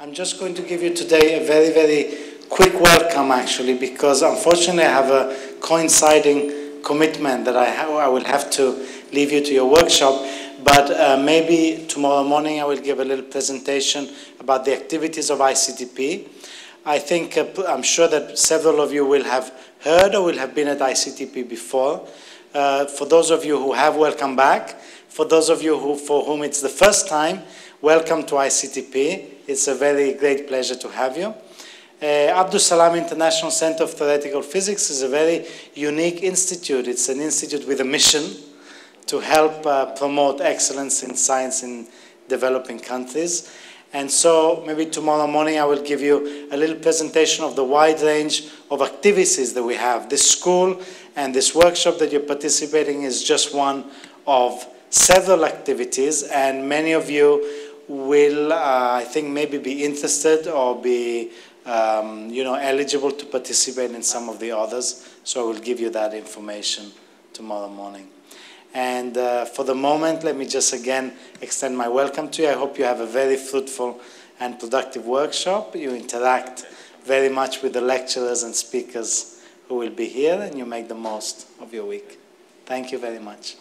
I'm just going to give you today a very, very quick welcome, actually, because unfortunately I have a coinciding commitment that I, ha- I will have to leave you to your workshop. But uh, maybe tomorrow morning I will give a little presentation about the activities of ICTP. I think, uh, I'm sure that several of you will have heard or will have been at ICTP before. Uh, for those of you who have, welcome back. For those of you who, for whom it's the first time, welcome to ICTP. It's a very great pleasure to have you. Uh, Abdus Salam International Center of Theoretical Physics is a very unique institute. It's an institute with a mission to help uh, promote excellence in science in developing countries. And so maybe tomorrow morning I will give you a little presentation of the wide range of activities that we have. This school and this workshop that you're participating is just one of several activities and many of you will, uh, I think, maybe be interested or be um, you know, eligible to participate in some of the others. So I will give you that information tomorrow morning. And uh, for the moment, let me just again extend my welcome to you. I hope you have a very fruitful and productive workshop. You interact very much with the lecturers and speakers who will be here, and you make the most of your week. Thank you very much.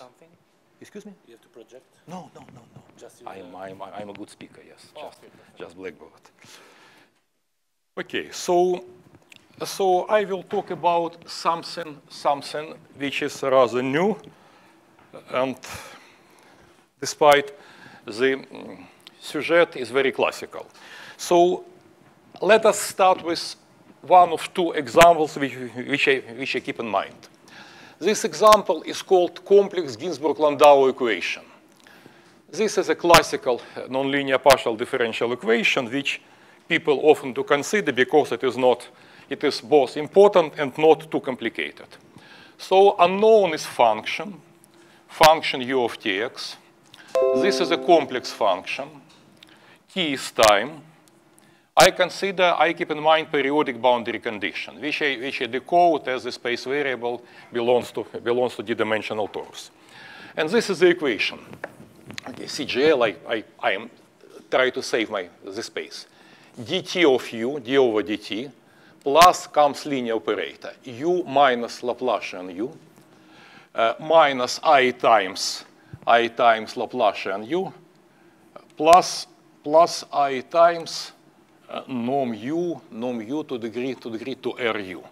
Something? Excuse me? You have to project? No, no, no, no. Just I'm, I'm, I'm a good speaker, yes. Oh, just, okay, just Blackboard. Okay, so, so I will talk about something, something which is rather new, and despite the mm, sujet is very classical. So let us start with one of two examples which, which, I, which I keep in mind. This example is called complex Ginzburg-Landau equation. This is a classical uh, nonlinear partial differential equation which people often do consider because it is not, it is both important and not too complicated. So unknown is function, function u of tx. This is a complex function. T is time. I consider, I keep in mind periodic boundary condition, which I, which I decode as the space variable belongs to, belongs to d-dimensional torus. And this is the equation. Okay, CGL, I, I, I am try to save my, the space. dt of u, d over dt, plus comes linear operator, u minus Laplacian u, uh, minus i times i times Laplacian u, plus, plus i times uh, norm u, norm u to degree to degree to ru.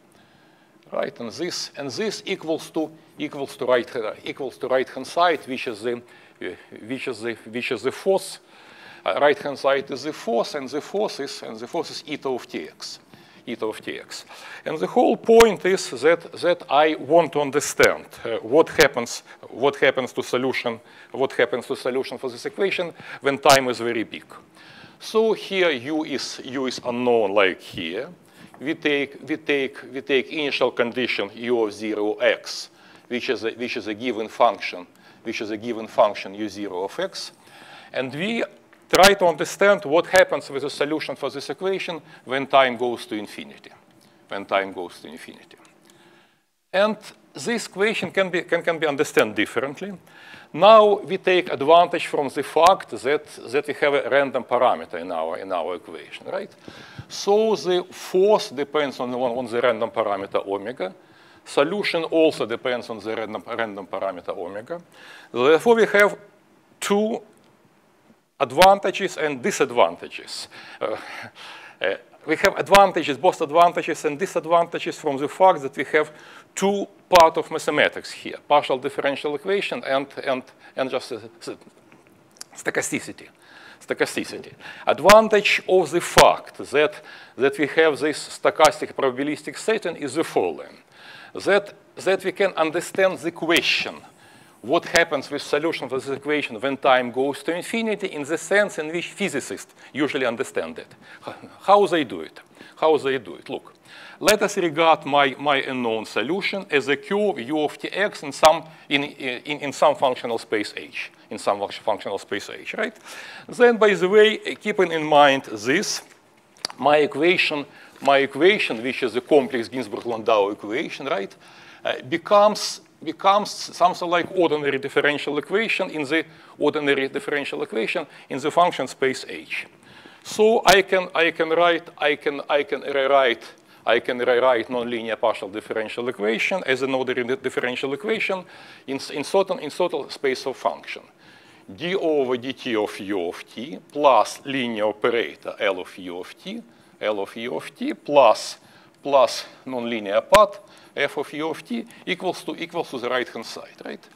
Right, and this and this equals to equals to right uh, equals to right hand side, which is the uh, which is the which is the force. Uh, right hand side is the force, and the force is and the force is eta of tx, eta of tx. And the whole point is that that I want to understand uh, what happens what happens to solution what happens to solution for this equation when time is very big. So here u is u is unknown like here. We take we take we take initial condition u of zero x, which is a, which is a given function, which is a given function u zero of x, and we try to understand what happens with the solution for this equation when time goes to infinity, when time goes to infinity. And this equation can be, can, can be understood differently. Now we take advantage from the fact that, that we have a random parameter in our, in our equation, right? So the force depends on, on, on the random parameter omega. Solution also depends on the random, random parameter omega. Therefore, we have two advantages and disadvantages. Uh, uh, we have advantages, both advantages and disadvantages from the fact that we have two part of mathematics here, partial differential equation and, and, and just uh, stochasticity. Stochasticity. Advantage of the fact that, that we have this stochastic probabilistic setting is the following. That, that we can understand the question what happens with solution of this equation when time goes to infinity in the sense in which physicists usually understand it. How they do it? How they do it? Look, let us regard my, my unknown solution as a curve u of tx in some, in, in, in some functional space h, in some functional space h, right? Then, by the way, keeping in mind this, my equation, my equation, which is a complex Ginzburg-Landau equation, right, uh, becomes becomes something like ordinary differential equation in the ordinary differential equation in the function space H. So I can, I can write, I can, I can rewrite, I can rewrite nonlinear partial differential equation as an ordinary differential equation in, in, certain, in certain space of function. d over dt of u of t plus linear operator L of u of t, L of u of t plus, plus nonlinear path f of u of t equals to, equals to the right-hand side, right?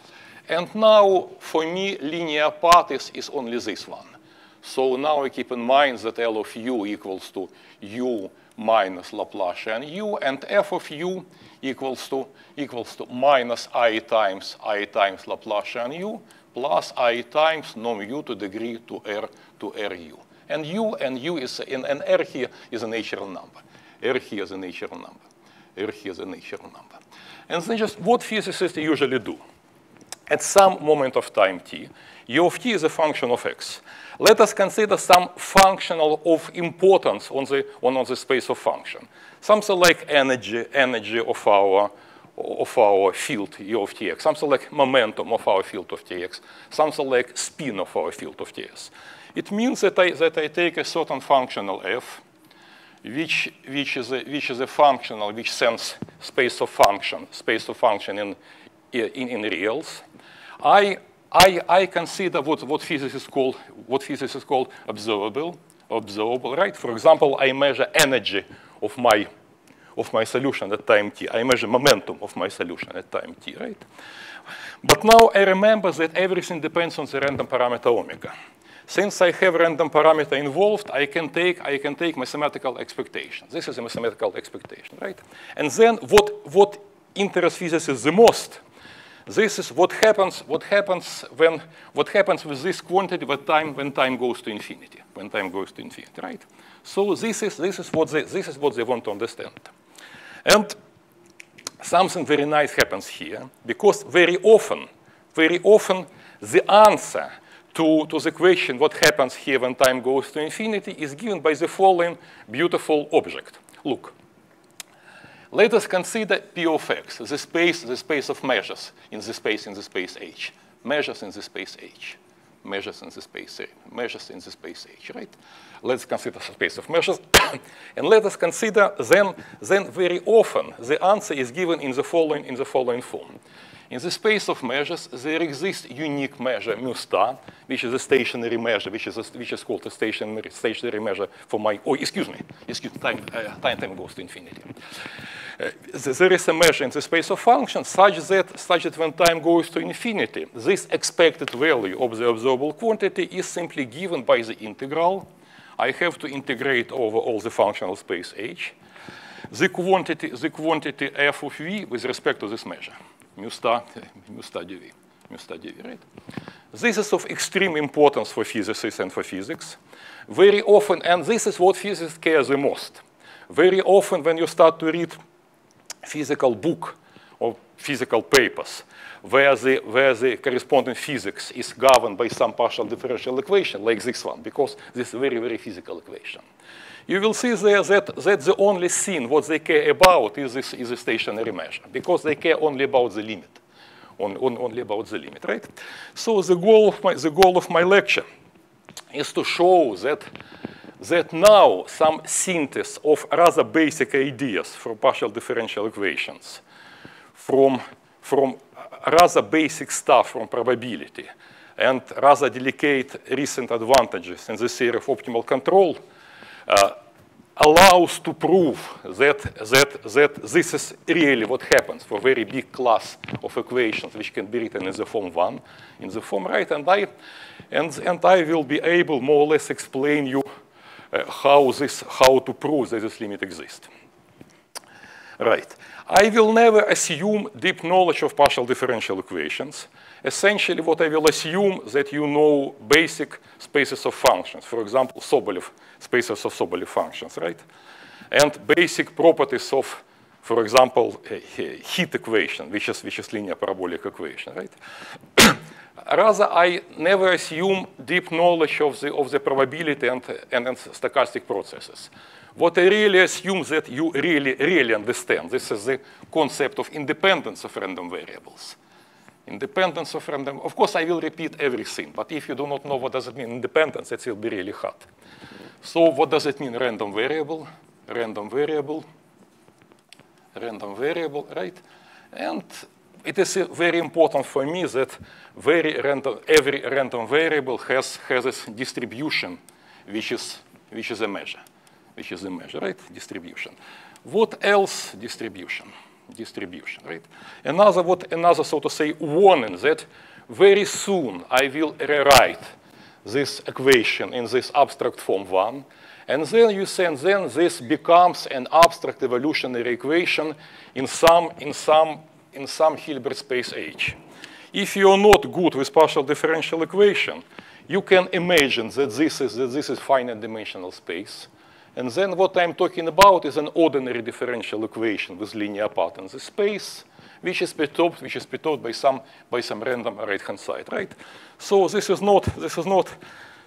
And now, for me, linear path is, is only this one. So now I keep in mind that L of u equals to u minus Laplacian u, and f of u equals to, equals to minus i times i times Laplacian u plus i times nom u to degree to r to ru. And u and u is, and, and r here is a natural number. R here is a natural number. R here is a natural number. And then just what physicists usually do. At some moment of time t, u of t is a function of x. Let us consider some functional of importance on the, on, on the space of function. Something like energy, energy of our, of our field u of tx, something like momentum of our field of tx, something like spin of our field of ts. It means that I, that I take a certain functional f, which, which, is a, which is a functional, which sends space of function, space of function in, in, in reals. I, I, I consider what, what physicists call, what physicists call observable, observable, right? For example, I measure energy of my, of my solution at time t. I measure momentum of my solution at time t, right? But now I remember that everything depends on the random parameter omega. Since I have random parameter involved, I can take, I can take mathematical expectation. This is a mathematical expectation, right? And then what, what interests physicists the most, this is what happens, what happens when, what happens with this quantity when time, when time goes to infinity, when time goes to infinity, right? So this is, this is, what, they, this is what they want to understand. And something very nice happens here, because very often, very often the answer to, to the question what happens here when time goes to infinity is given by the following beautiful object. Look, let us consider P of x, the space, the space of measures in the space in the space H. Measures in the space H. Measures in the space A. Measures in the space H, right? Let's consider the space of measures. and let us consider then, then very often the answer is given in the following, in the following form. In the space of measures, there exists unique measure mu star, which is a stationary measure, which is, a, which is called a stationary, stationary measure for my, oh, excuse me, excuse me, time, uh, time, time goes to infinity. There is a measure in the space of functions such that, such that when time goes to infinity, this expected value of the observable quantity is simply given by the integral. I have to integrate over all the functional space H, the quantity, the quantity f of v with respect to this measure mu star, mu star dv, mu star dv, right? This is of extreme importance for physicists and for physics. Very often, and this is what physicists care the most. Very often when you start to read physical book or physical papers, where the, where the corresponding physics is governed by some partial differential equation, like this one, because this is a very, very physical equation you will see there that, that the only thing what they care about is this is a stationary measure, because they care only about the limit, on, on, only about the limit, right? So the goal of my, the goal of my lecture is to show that, that now some synthesis of rather basic ideas for partial differential equations, from, from rather basic stuff from probability, and rather delicate recent advantages in the theory of optimal control uh, allows to prove that, that, that this is really what happens for very big class of equations which can be written in the form 1, in the form right, and I, and, and I will be able more or less explain you Uh, how, this, how to prove that this limit exists. Right. I will never assume deep knowledge of partial differential equations. Essentially, what I will assume is that you know basic spaces of functions. For example, Sobolev, spaces of Sobolev functions, right? And basic properties of, for example, heat equation, which is, which is linear parabolic equation, right? Rather, I never assume deep knowledge of the, of the probability and, and, and stochastic processes. What I really assume that you really, really understand, this is the concept of independence of random variables. Independence of random, of course I will repeat everything, but if you do not know what does it mean independence, it will be really hard. So what does it mean random variable? Random variable, random variable, right? And it is very important for me that very random, every random variable has, has this distribution, which is, which is a measure which is a measure, right? Distribution. What else? Distribution. Distribution, right? Another, what another, so to say, warning that very soon I will rewrite this equation in this abstract form one, and then you say, and then this becomes an abstract evolutionary equation in some, in some, in some Hilbert space H. If you're not good with partial differential equation, you can imagine that this is, that this is finite dimensional space. And then what I'm talking about is an ordinary differential equation with linear path in the space, which is perturbed, which is perturbed by some by some random right-hand side, right? So this is not this is not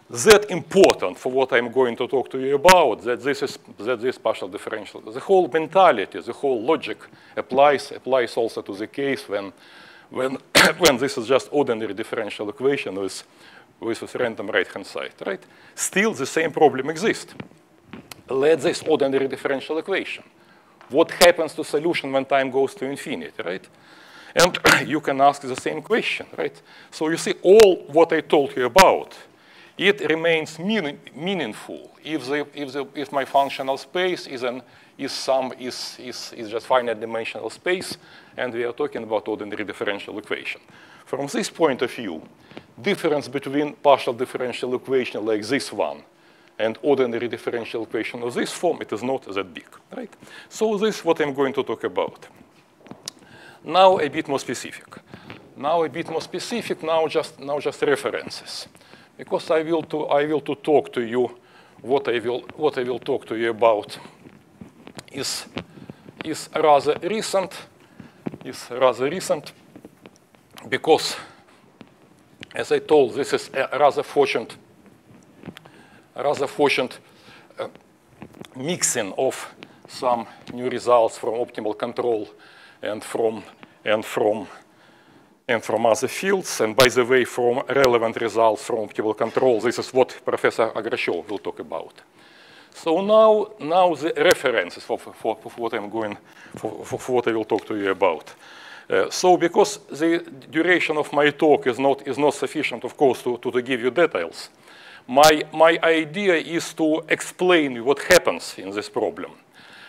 that important for what I'm going to talk to you about. That this is that this partial differential. The whole mentality, the whole logic applies applies also to the case when when when this is just ordinary differential equation with with this random right-hand side, right? Still, the same problem exists let this ordinary differential equation. What happens to solution when time goes to infinity, right? And you can ask the same question, right? So you see, all what I told you about, it remains mean, meaningful if, the, if, the, if my functional space is, an, is, some, is, is, is just finite dimensional space, and we are talking about ordinary differential equation. From this point of view, difference between partial differential equation like this one and ordinary differential equation of this form, it is not that big, right? So this is what I'm going to talk about. Now a bit more specific. Now a bit more specific, now just, now just references. Because I will, to, I will to talk to you, what I will, what I will talk to you about is, is rather recent, is rather recent, because as I told, this is a rather fortunate rather fortunate uh, mixing of some new results from optimal control and from and from and from other fields. And by the way, from relevant results from optimal control, this is what Professor Agrachev will talk about. So now, now the references for, for, for what I'm going, for, for, what I will talk to you about. Uh, so because the duration of my talk is not, is not sufficient, of course, to, to, to give you details, my, my idea is to explain what happens in this problem.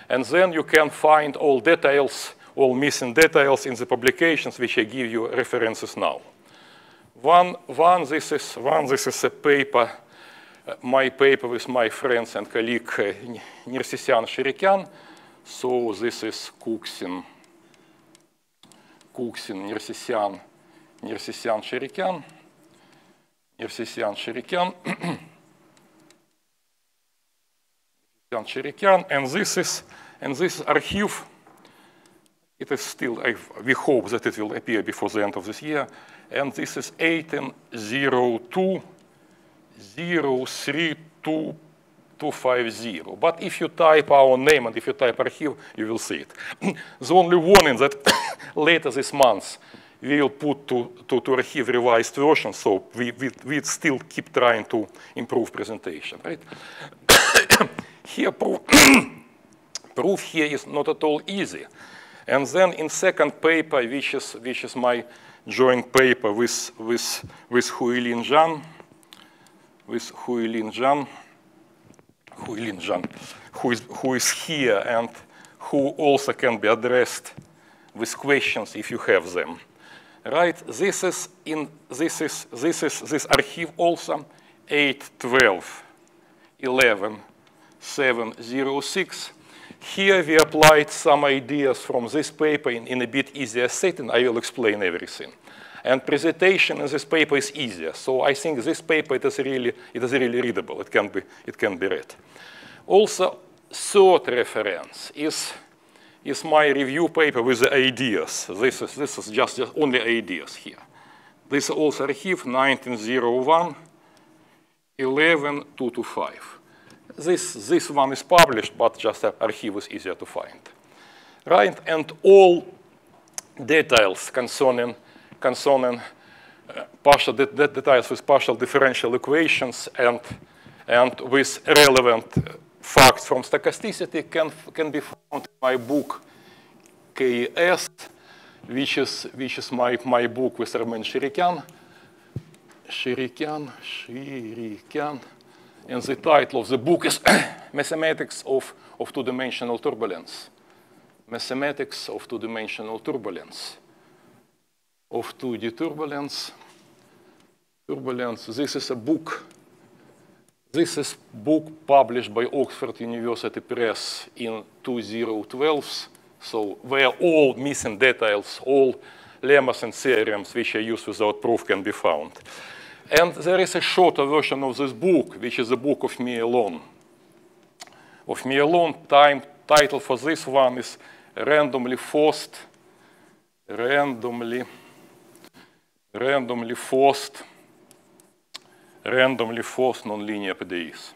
And then you can find all details, all missing details in the publications, which I give you references now. One, one, this, is, one this is a paper, uh, my paper with my friends and colleague uh, Nersesyan Shirikyan. So this is Kuksin, Kuksin, Nersesyan, Nersesyan Shirikyan, Nersesyan Shirikyan. Shirikyan, and this is and this archive it is still. We hope that it will appear before the end of this year. And this is 1802 03250. But if you type our name and if you type archive, you will see it. the only warning that later this month we will put to, to, to archive revised version, so we, we, we still keep trying to improve presentation, right? here, proof, proof here is not at all easy. And then in second paper, which is, which is my joint paper with, with, with Huilin Zhang, with Huilin Zhang, Huilin Zhang, who is, who is here and who also can be addressed with questions if you have them right? This is in this is this is this archive also 8, 12, 11, 7, 6. Here we applied some ideas from this paper in, in a bit easier setting. I will explain everything. And presentation in this paper is easier. So I think this paper it is really, it is really readable. It can be, it can be read. Also, third reference is, is my review paper with the ideas. This is, this is just, just only ideas here. This also archive 1901, 11, 2 to 5. This, this one is published, but just archive is easier to find. Right, and all details concerning concerning uh, partial de de details with partial differential equations and, and with relevant uh, facts from stochasticity can, can be found in my book KS, which is, which is my, my book with Armen Shirikyan. Shirikyan, Shirikyan. And the title of the book is Mathematics of, of Two-Dimensional Turbulence. Mathematics of Two-Dimensional Turbulence of 2D turbulence. Turbulence, this is a book. This is book published by Oxford University Press in 2012. So where all missing details, all lemmas and theorems which are used without proof can be found. And there is a shorter version of this book, which is a book of me alone. Of me alone, time title for this one is randomly forced, randomly randomly forced, randomly forced nonlinear PDEs.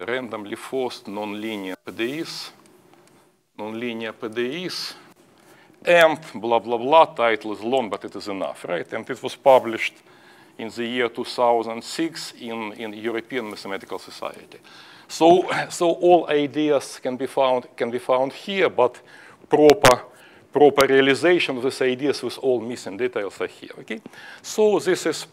Randomly forced nonlinear PDEs, nonlinear PDEs, and blah, blah, blah, title is long, but it is enough, right? And it was published in the year 2006 in, in European Mathematical Society. So, so all ideas can be found, can be found here, but proper proper realization of these ideas with all missing details are here. Okay, so this is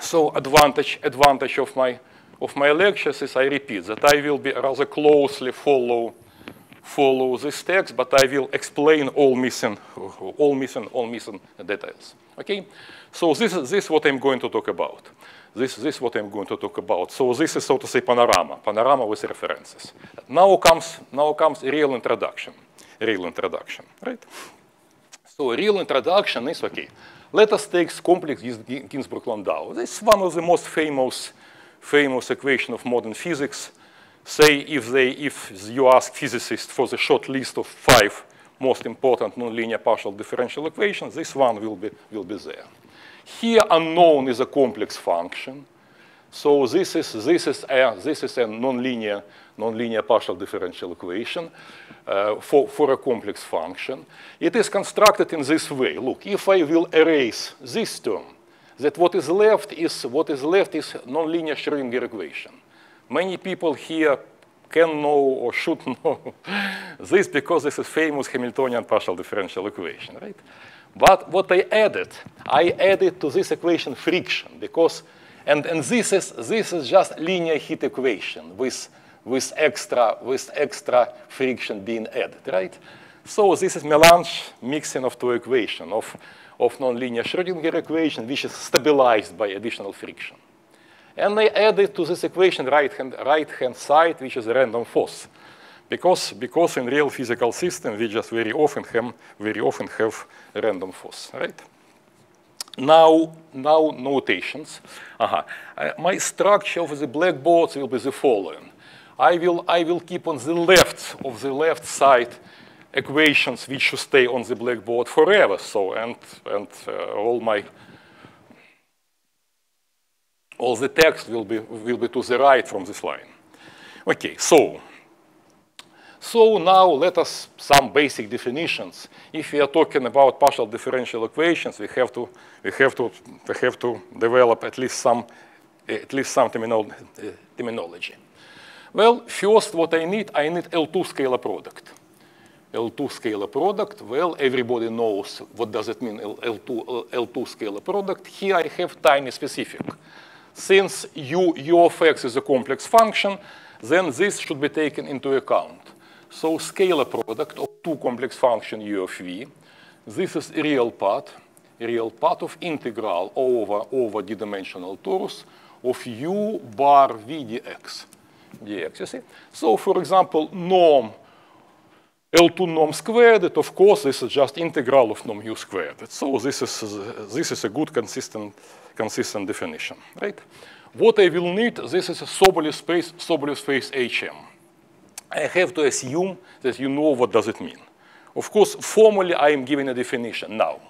so advantage advantage of my of my lectures is I repeat that I will be rather closely follow follow this text, but I will explain all missing all missing all missing details. Okay, so this is this is what I'm going to talk about. This, this is what I'm going to talk about. So this is, so to say, panorama, panorama with references. Now comes, now comes real introduction real introduction, right? So real introduction is, okay, let us take complex Ginzburg-Landau. This is one of the most famous, famous equation of modern physics. Say if, they, if you ask physicists for the short list of five most important nonlinear partial differential equations, this one will be, will be there. Here unknown is a complex function. So this is, this is a, this is a nonlinear, nonlinear partial differential equation uh, for, for a complex function. It is constructed in this way. Look, if I will erase this term, that what is left is, what is left is nonlinear Schrodinger equation. Many people here can know or should know this because this is famous Hamiltonian partial differential equation, right? But what I added, I added to this equation friction because, and, and this, is, this is just linear heat equation with with extra, with extra friction being added, right? So this is melange mixing of two equations of, of nonlinear Schrodinger equation, which is stabilized by additional friction. And I added to this equation right-hand right -hand side, which is a random force. Because, because in real physical system, we just very often have, very often have random force, right? Now, now notations. Uh -huh. uh, my structure of the blackboards will be the following. I will, I will keep on the left of the left side equations which should stay on the blackboard forever. So, and, and uh, all my, all the text will be, will be to the right from this line. Okay, so, so now let us some basic definitions. If we are talking about partial differential equations, we have to, we have to, we have to develop at least some, at least some uh, terminology. Well, first what I need, I need L2 scalar product. L2 scalar product, well, everybody knows what does it mean, L2, L2 uh, scalar product. Here I have tiny specific. Since u, u of x is a complex function, then this should be taken into account. So scalar product of two complex function u of v, this is real part, real part of integral over, over d-dimensional torus of u bar v dx dx, you see? So for example, norm L2 norm squared, of course, this is just integral of norm u squared. So this is, this is a good consistent, consistent definition, right? What I will need, this is a Sobolev space, Sobolev space HM. I have to assume that you know what does it mean. Of course, formally, I am giving a definition now.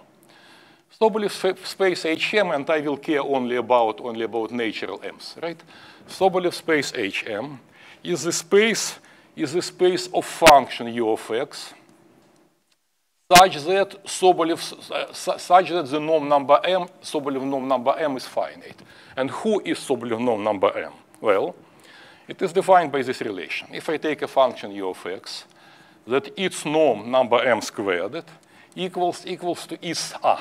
Sobolev space HM, and I will care only about, only about natural M's, right? Sobolev space HM is the space, is the space of function u of x such that Sobolev, such that the norm number m, Sobolev norm number m is finite. And who is Sobolev norm number m? Well, it is defined by this relation. If I take a function u of x, that its norm number m squared equals equals to is a.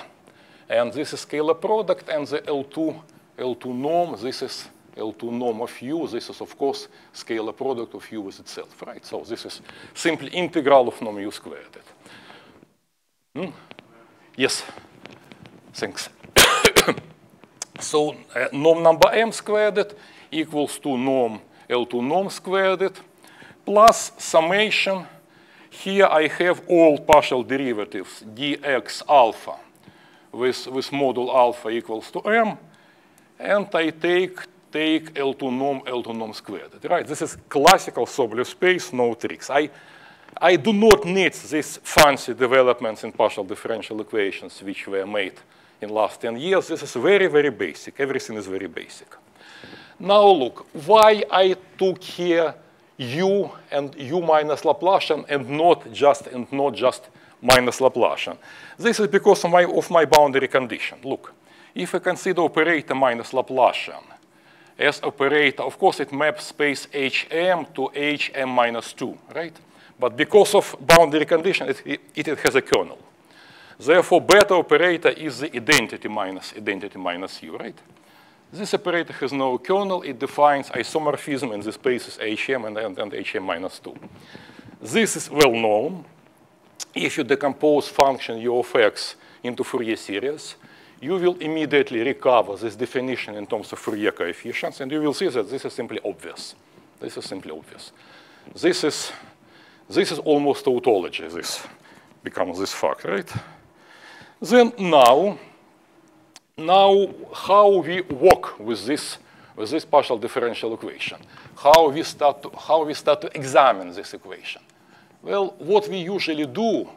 And this is scalar product and the L2, L2 norm, this is L2 norm of u. This is, of course, scalar product of u with itself, right? So this is simply integral of norm u squared. Hmm? Yes, thanks. so uh, norm number m squared equals to norm L2 norm squared plus summation. Here I have all partial derivatives dx alpha with, with module alpha equals to m, and I take, take L2 norm, L2 norm squared. Right, this is classical Sobolev space, no tricks. I, I do not need these fancy developments in partial differential equations which were made in last 10 years. This is very, very basic. Everything is very basic. Now look, why I took here u and u minus Laplacian and not just and not just minus Laplacian. This is because of my, of my boundary condition. Look, if I consider operator minus Laplacian as operator, of course it maps space Hm to Hm minus 2, right? But because of boundary condition, it, it, has a kernel. Therefore, beta operator is the identity minus identity minus u, right? This operator has no kernel. It defines isomorphism in the spaces Hm and, and, and Hm minus 2. This is well known if you decompose function u of x into Fourier series, you will immediately recover this definition in terms of Fourier coefficients, and you will see that this is simply obvious. This is simply obvious. This is, this is almost tautology, this becomes this fact, right? Then now, now how we work with this, with this partial differential equation, how we start to, how we start to examine this equation. Well, what we usually do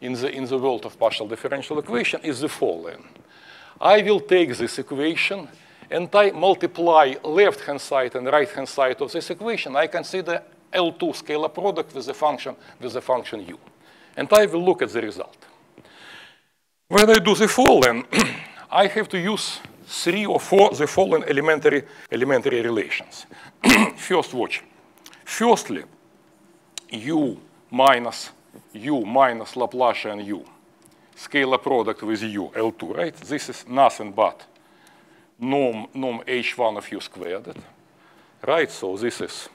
in the, in the world of partial differential equation is the following. I will take this equation and I multiply left-hand side and right-hand side of this equation. I consider L2 scalar product with the function, with the function u. And I will look at the result. When I do the following, I have to use three or four the following elementary, elementary relations. First, watch. Firstly, u minus u minus Laplacian u, scalar product with u, L2, right? This is nothing but norm, norm h1 of u squared, right? So this is,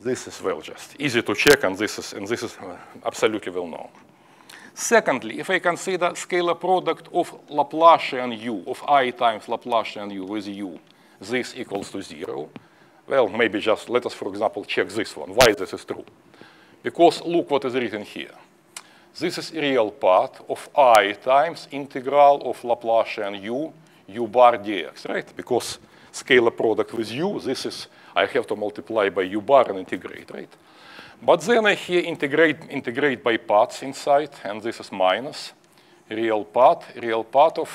this is well just easy to check, and this is, and this is uh, absolutely well known. Secondly, if I consider scalar product of Laplacian u, of i times Laplacian u with u, this equals to zero, well, maybe just let us, for example, check this one, why this is true. Because look what is written here. This is real part of i times integral of Laplacian u, u bar dx, right? Because scalar product with u, this is, I have to multiply by u bar and integrate, right? But then I here integrate, integrate by parts inside, and this is minus real part, real part of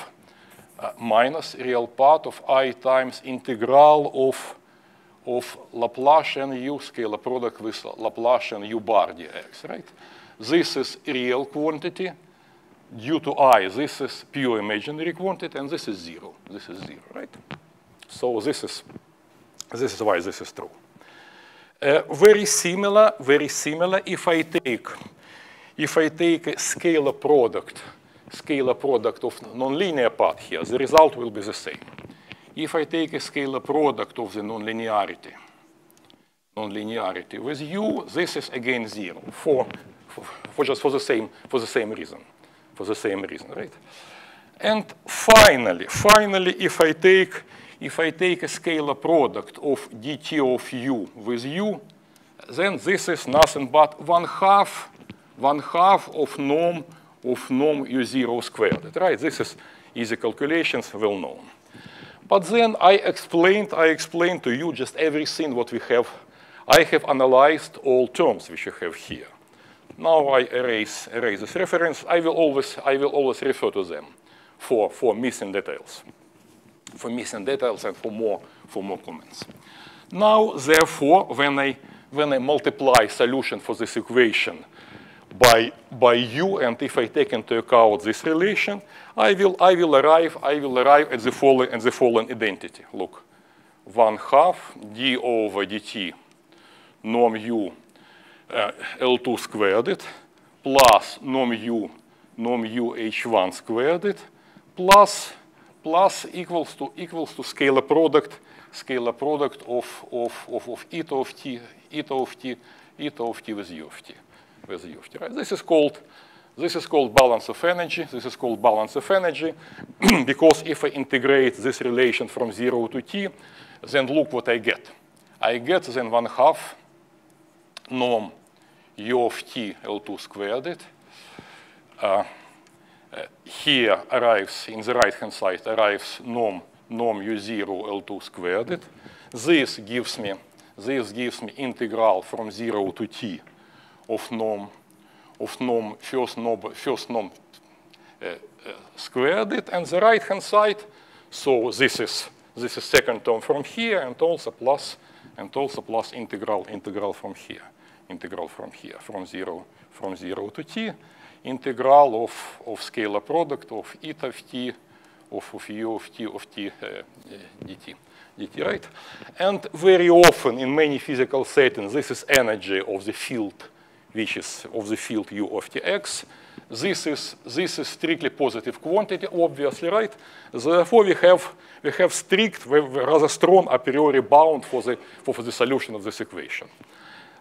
uh, minus real part of i times integral of of Laplacian u scalar product with Laplacian u bar dx, right? This is real quantity due to i. This is pure imaginary quantity, and this is zero. This is zero, right? So this is, this is why this is true. Uh, very similar, very similar if I take, if I take a scalar product, scalar product of nonlinear part here, the result will be the same if I take a scalar product of the nonlinearity, nonlinearity with u, this is again zero for, for, for, just for the same for the same reason, for the same reason, right? And finally, finally, if I take if I take a scalar product of dt of u with u, then this is nothing but one half one half of norm of norm u0 squared, right? This is easy calculations, well known. But then I explained, I explained to you just everything what we have. I have analyzed all terms which you have here. Now I erase, erase this reference. I will always, I will always refer to them for, for missing details, for missing details and for more, for more comments. Now, therefore, when I, when I multiply solution for this equation by, by u, and if I take into account this relation, I will, I will arrive, I will arrive at the following, at the following identity. Look, one half d over dt norm u uh, L2 squared plus norm u norm u h1 squared plus plus equals to equals to scalar product scalar product of of of, of eta of t eta of t eta of t with u of t with u of t. Right? This is called this is called balance of energy. This is called balance of energy because if I integrate this relation from zero to t, then look what I get. I get then one half norm u of t L2 squared. it. uh, here arrives, in the right-hand side, arrives norm, norm u0 L2 squared. This gives me, this gives me integral from 0 to t of norm, of norm, first norm, first norm uh, uh, squared, and the right-hand side, so this is, this is second term from here, and also plus, and also plus integral, integral from here integral from here, from zero, from zero to t, integral of, of scalar product of eta of t, of, of u of t of t uh, dt, dt, right? And very often in many physical settings, this is energy of the field, which is of the field u of tx. This is, this is strictly positive quantity, obviously, right? Therefore, we have, we have strict, rather strong a priori bound for the, for the solution of this equation.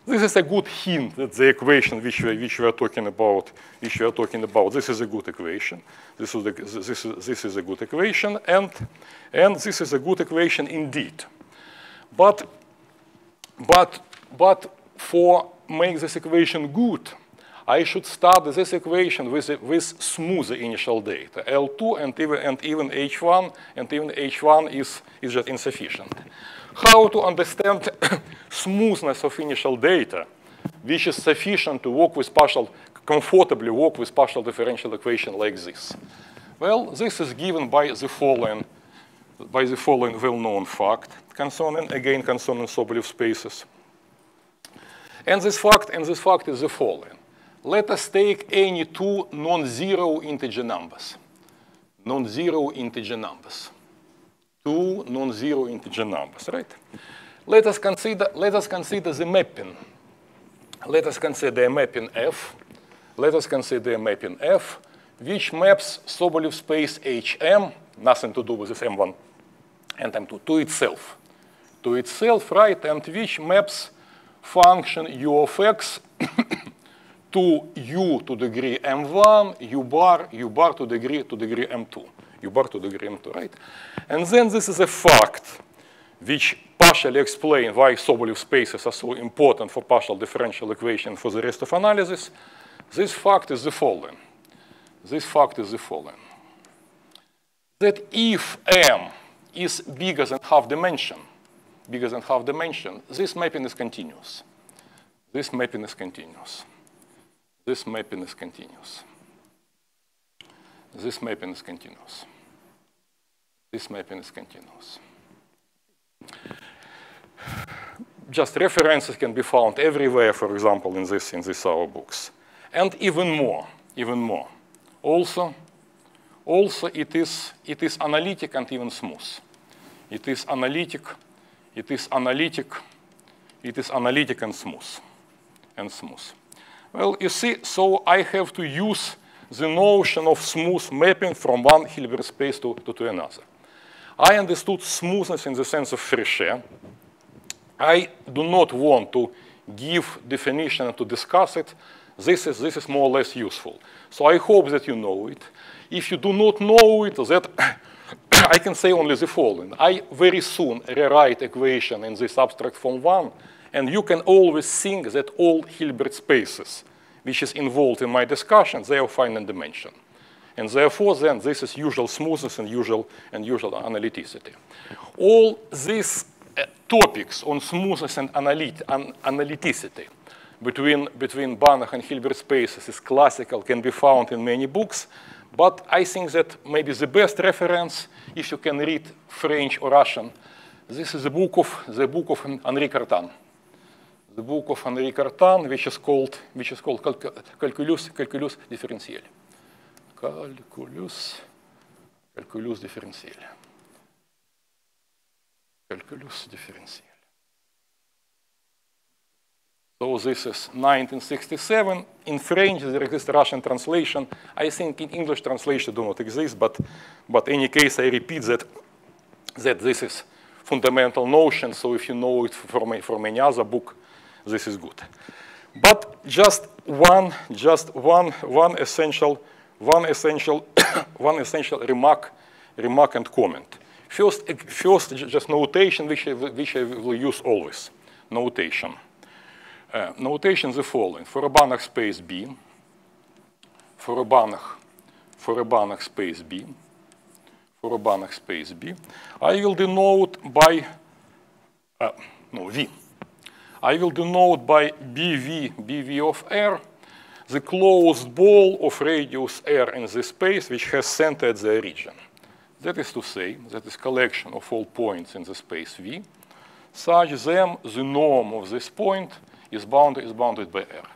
This is a good hint that the equation which we, which we are talking about, which we are talking about, this is a good equation. This is, the, this is, this is a good equation, and, and this is a good equation indeed. But, but, but for make this equation good, I should start this equation with, with smoother initial data, L2 and even, and even H1, and even H1 is, is just insufficient how to understand smoothness of initial data, which is sufficient to work with partial, comfortably work with partial differential equation like this. Well, this is given by the following, by the following well-known fact concerning, again, concerning Sobolev spaces. And this fact, and this fact is the following. Let us take any two non-zero integer numbers. Non-zero integer numbers two non-zero integer numbers, right? Let us consider, let us consider the mapping. Let us consider a mapping F. Let us consider a mapping F, which maps Sobolev space HM, nothing to do with this M1 and M2, to itself. To itself, right, and which maps function u of x to u to degree m1, u bar, u bar to degree to degree m2 u bar to degree m2, right? And then this is a fact which partially explains why Sobolev spaces are so important for partial differential equation for the rest of analysis. This fact is the following. This fact is the following. That if M is bigger than half dimension, bigger than half dimension, this mapping is continuous. This mapping is continuous. This mapping is continuous. This mapping is continuous this mapping is continuous. Just references can be found everywhere, for example, in this, in this our books. And even more, even more. Also, also it is, it is analytic and even smooth. It is analytic, it is analytic, it is analytic and smooth, and smooth. Well, you see, so I have to use the notion of smooth mapping from one Hilbert space to, to, to another. I understood smoothness in the sense of Fréchet. I do not want to give definition and to discuss it. This is, this is more or less useful. So I hope that you know it. If you do not know it, that I can say only the following. I very soon rewrite equation in this abstract form one, and you can always think that all Hilbert spaces which is involved in my discussion, they are finite dimension. And therefore, then, this is usual smoothness and usual, and usual analyticity. All these uh, topics on smoothness and analyt an analyticity between, between Banach and Hilbert spaces is classical, can be found in many books. But I think that maybe the best reference, if you can read French or Russian, this is the book of, the book of Henri Cartan. The book of Henri Cartan, which is called, which is called Calculus, Calculus Differentiel. Calculus, Calculus Differentiel. Calculus Differentiel. So this is 1967. In French, there exists Russian translation. I think in English translation do not exist, but, but any case, I repeat that, that this is fundamental notion. So if you know it from, from any other book, this is good. But just one, just one, one essential, one essential, one essential remark, remark and comment. First, first just notation, which I, which I will use always. Notation. Uh, notation the following. For a Banach space B, for a Banach, for a Banach space B, for a Banach space B, I will denote by, uh, no, V. I will denote by BV, BV of R, the closed ball of radius R in the space which has center at the origin. That is to say, that is collection of all points in the space V, such that the norm of this point is bounded, is bounded by R.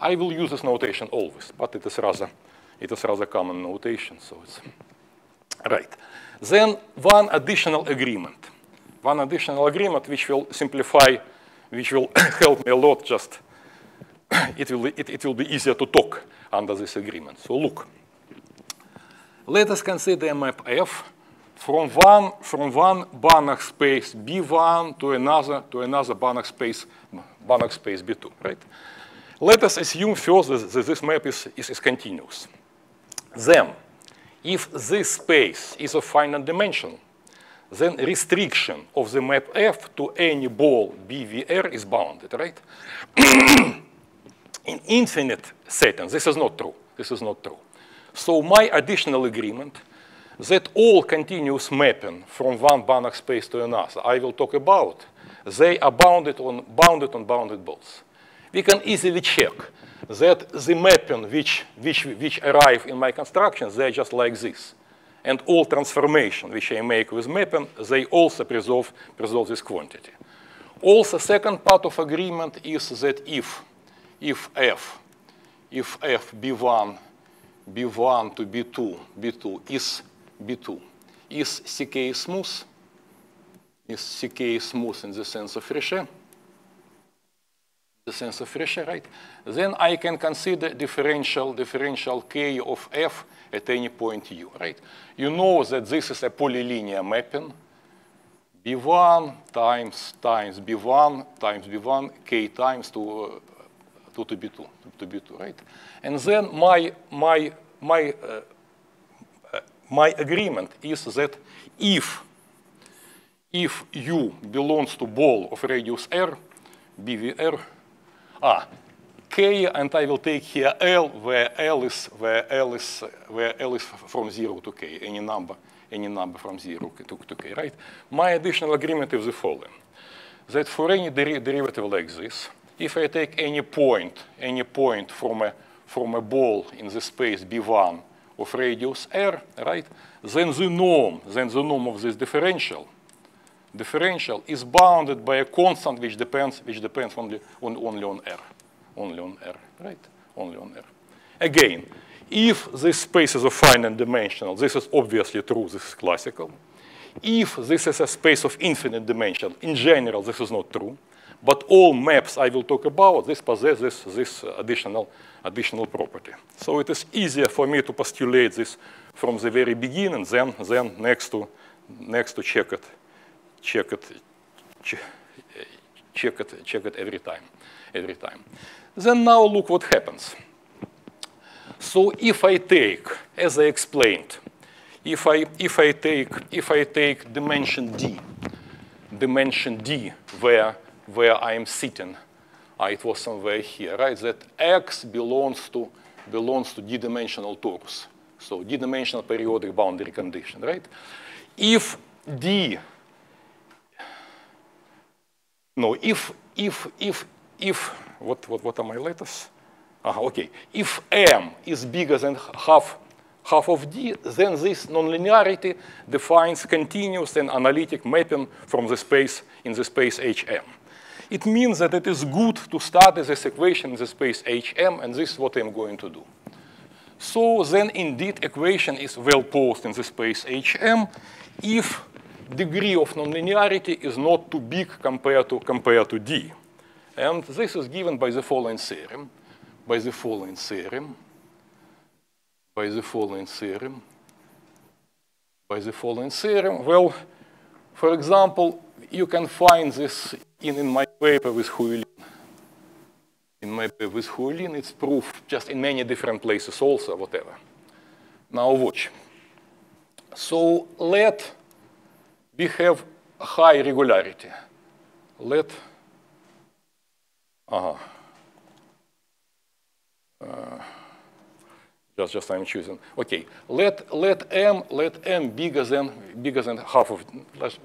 I will use this notation always, but it is rather, it is rather common notation, so it's right. Then one additional agreement, one additional agreement which will simplify, which will help me a lot. Just it will it, it will be easier to talk under this agreement. So look, let us consider a map F from one from one Banach space B1 to another to another Banach space Banach space B2, right? Let us assume first that this map is, is, is continuous. Then, if this space is of finite dimension, then restriction of the map F to any ball BVR is bounded, right? In infinite settings, this is not true. This is not true. So my additional agreement that all continuous mapping from one Banach space to another I will talk about they are bounded on bounded on bounded balls. We can easily check that the mapping which, which, which arrive in my construction, they're just like this. And all transformation which I make with mapping, they also preserve, preserve this quantity. Also, second part of agreement is that if, if f, if f b1, b1 to b2, b2 is b2, is ck smooth, is ck smooth in the sense of Fréchet, the sense of Fréchet, right? Then I can consider differential, differential k of f at any point u, right? You know that this is a polylinear mapping. b1 times times b1 times b1 k times to, uh, to, to b2, to, to b2, right? And then my, my, my, uh, my agreement is that if if U belongs to ball of radius r, BVR, ah, K, and I will take here L, where L is where L is where L is from zero to K, any number, any number from zero to, to K, right? My additional agreement is the following: that for any der derivative like this, if I take any point, any point from a from a ball in the space B1 of radius r, right? Then the norm, then the norm of this differential differential is bounded by a constant which depends, which depends only on, only on R. Only on R, right? Only on R. Again, if this space is a finite dimensional, this is obviously true, this is classical. If this is a space of infinite dimension, in general, this is not true. But all maps I will talk about, this possess this, this additional, additional property. So it is easier for me to postulate this from the very beginning than, than next, to, next to check it check it, check it, check it every time, every time. Then now look what happens. So if I take, as I explained, if I, if I take, if I take dimension D, dimension D where, where I am sitting ah, it was somewhere here, right? That X belongs to belongs to d-dimensional torus. So d-dimensional periodic boundary condition, right? If D, no, if, if, if, if, what, what, what are my letters? Uh, okay, if M is bigger than half, half of D, then this nonlinearity defines continuous and analytic mapping from the space in the space HM. It means that it is good to study this equation in the space HM, and this is what I'm going to do. So then indeed equation is well posed in the space HM if degree of nonlinearity is not too big compared to, compared to D. And this is given by the following theorem, by the following theorem, by the following theorem, by the following theorem. Well, for example, you can find this in, in my paper with Huilin in my with Huilin, it's proof just in many different places also, whatever. Now watch. So let we have high regularity. Let uh uh, just just I'm choosing. Okay, let let m let m bigger than bigger than half of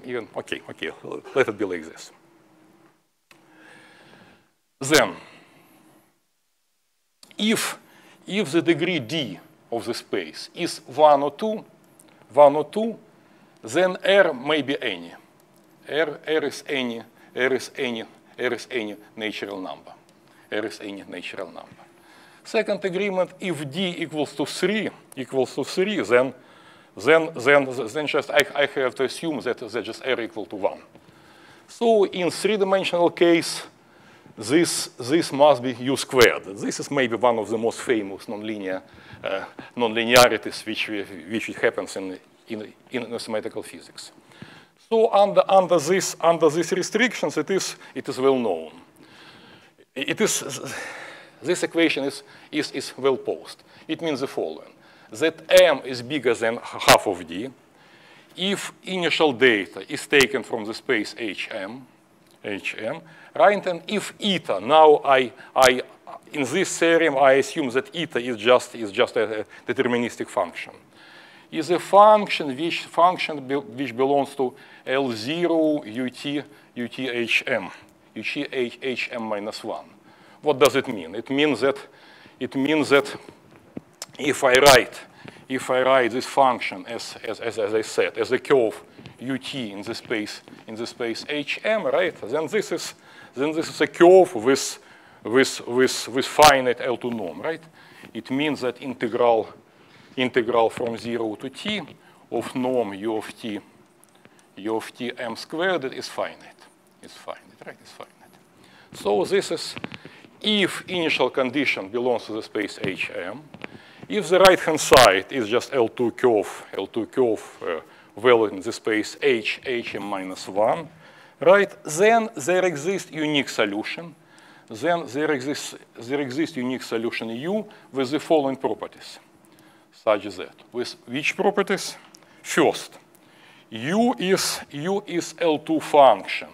even okay okay let it be like this. Then if, if the degree d of the space is 1 or 2, 1 or 2, then R may be any. R, R is any, R is any, R is any natural number. R is any natural number. Second agreement, if D equals to 3, equals to 3, then, then, then, then just I, I have to assume that, that just R equal to 1. So in three-dimensional case, this, this must be u squared. This is maybe one of the most famous nonlinear uh, nonlinearities which, we, which happens in, in, in mathematical physics. So under, under, this, under these restrictions, it is, it is well known. It is, this equation is, is, is well posed. It means the following, that m is bigger than half of d if initial data is taken from the space hm, hm, right? And if eta, now I, I, in this theorem, I assume that eta is just, is just a, a deterministic function. Is a function which function be, which belongs to L0 ut, uthm, uthm minus 1. What does it mean? It means that it means that if I write if I write this function as, as, as, as I said, as a curve ut in the space in the space hm, right? Then this is then this is a curve with, with, with, with finite L2 norm, right? It means that integral, integral from 0 to t of norm u of t, u of t m squared is finite. It's finite, right? It's finite. So this is if initial condition belongs to the space Hm, if the right-hand side is just L2 curve, L2 curve uh, value in the space H, Hm minus 1, right? Then there exists unique solution. Then there exists, there exists unique solution U with the following properties, such as that. With which properties? First, U is, U is L2 function.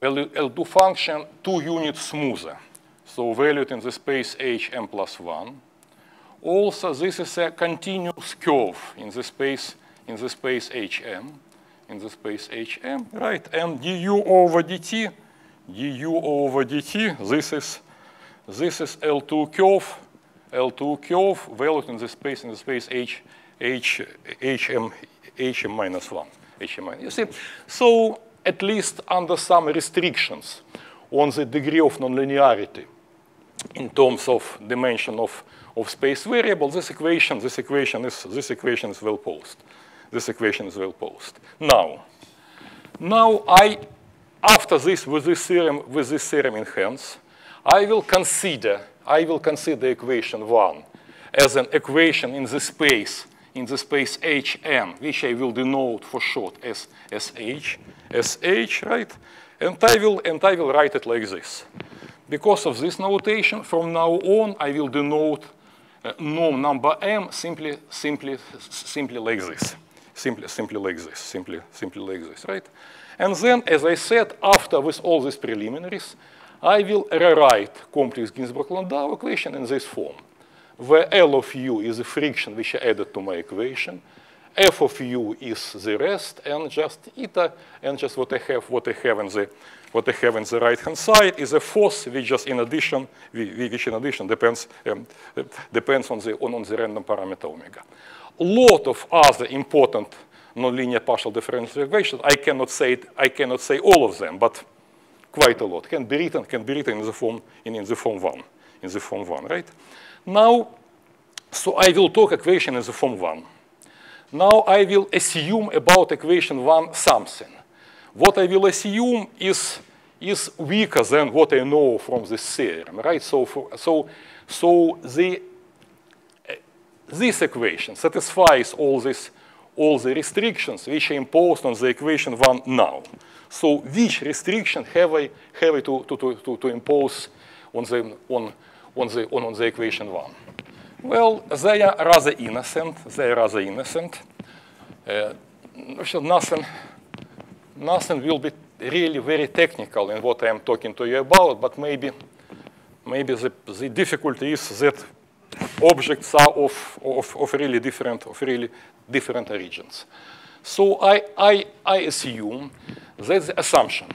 L2 function two units smoother. So valued in the space h m plus 1. Also, this is a continuous curve in the space, in the space hm in the space Hm, right? And du over dt, du over dt, this is, this is L2 curve, L2 curve valued in the space, in the space H, H, Hm, Hm minus 1. Hm. You see, so at least under some restrictions on the degree of nonlinearity in terms of dimension of, of space variable, this equation, this equation is, this equation is well posed this equation is well posed. Now, now I, after this, with this theorem, with this theorem in hands, I will consider, I will consider equation one as an equation in the space, in the space Hm, which I will denote for short as SH, SH, right? And I will, and I will write it like this. Because of this notation, from now on, I will denote uh, norm number m simply, simply, simply like this simply, simply like this, simply, simply like this, right? And then, as I said, after with all these preliminaries, I will rewrite complex Ginzburg-Landau equation in this form, where L of u is the friction which I added to my equation, f of u is the rest, and just eta, and just what I have, what I have in the, what I have in the right-hand side is a force which just in addition, which in addition depends, um, depends on the, on, on the random parameter omega. Lot of other important nonlinear partial differential equations. I cannot say it, I cannot say all of them, but quite a lot can be written can be written in the form in, in the form one in the form one, right? Now, so I will talk equation in the form one. Now I will assume about equation one something. What I will assume is, is weaker than what I know from this theorem, right? So, for, so, so the, this equation satisfies all, this, all the restrictions which are imposed on the equation one now. So which restriction have I, have I to, to, to, to impose on the, on, on, the, on, on the equation one? Well, they are rather innocent. They are rather innocent. Uh, nothing, nothing will be really very technical in what I am talking to you about, but maybe, maybe the, the difficulty is that objects are of, of, of really different, of really different origins. So I, I, I assume that the assumption.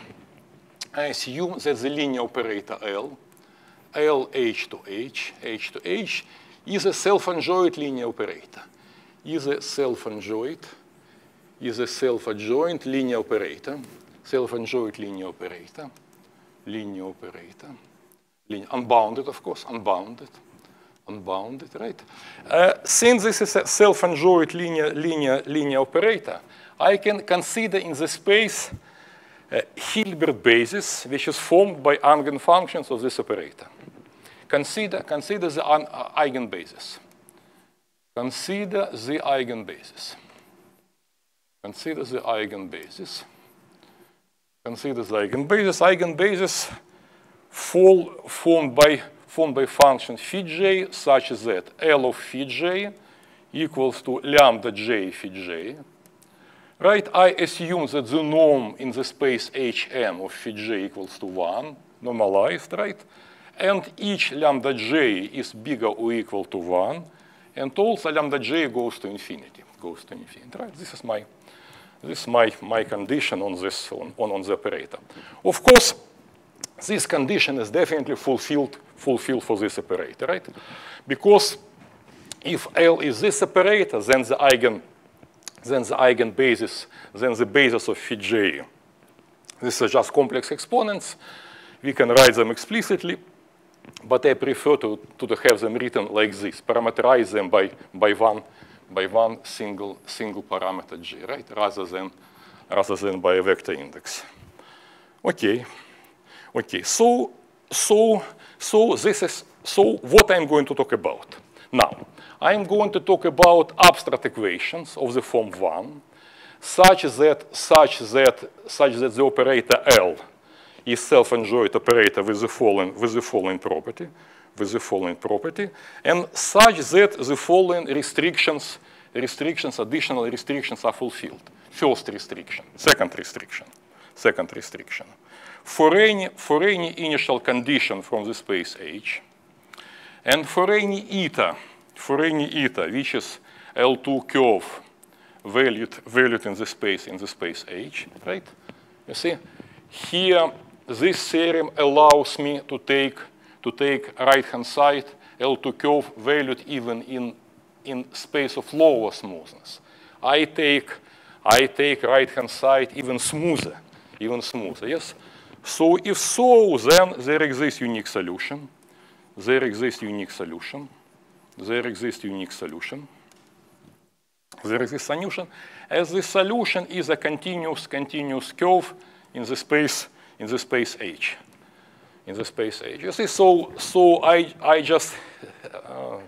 I assume that the linear operator L, L H to H, H to H, is a self-adjoint linear operator. Is a self-adjoint, is a self-adjoint linear operator, self-adjoint linear operator, linear operator, linear, unbounded, of course, unbounded, unbounded, right? Uh, since this is a self-adjoint linear, linear, linear operator, I can consider in the space a Hilbert basis, which is formed by eigenfunctions of this operator. Consider, consider the uh, eigenbasis. Consider the eigenbasis. Consider the eigenbasis. Consider the eigenbasis. Eigenbasis fall, formed by formed by function phi j such that L of phi j equals to lambda j phi j right? I assume that the norm in the space Hm of phi j equals to 1, normalized, right? And each lambda j is bigger or equal to 1, and also lambda j goes to infinity, goes to infinity, right? This is my, this is my, my condition on this, on, on, on the operator. Of course, this condition is definitely fulfilled, fulfilled for this operator, right? Because if L is this operator, then the eigen then the eigenbasis, then the basis of phi j. These are just complex exponents. We can write them explicitly, but I prefer to, to have them written like this, parameterize them by, by, one, by one single, single parameter g, right, rather than, rather than by a vector index. Okay, okay, so, so, so this is, so what I'm going to talk about. Now, I'm going to talk about abstract equations of the form 1, such that, such that, such that the operator L is self-adjoint operator with the following, with the following property, with the following property, and such that the following restrictions, restrictions, additional restrictions are fulfilled. First restriction, second restriction, second restriction. For any, for any initial condition from the space H, and for any eta for any eta, which is L2 curve valued, valued in the space, in the space H, right? You see, here, this theorem allows me to take, to take right-hand side L2 curve valued even in, in space of lower smoothness. I take, I take right-hand side even smoother, even smoother, yes? So if so, then there exists unique solution. There exists unique solution there exists unique solution. There is a solution, as the solution is a continuous, continuous curve in the space, in the space H. In the space H. You see, so, so I, I just uh, uh,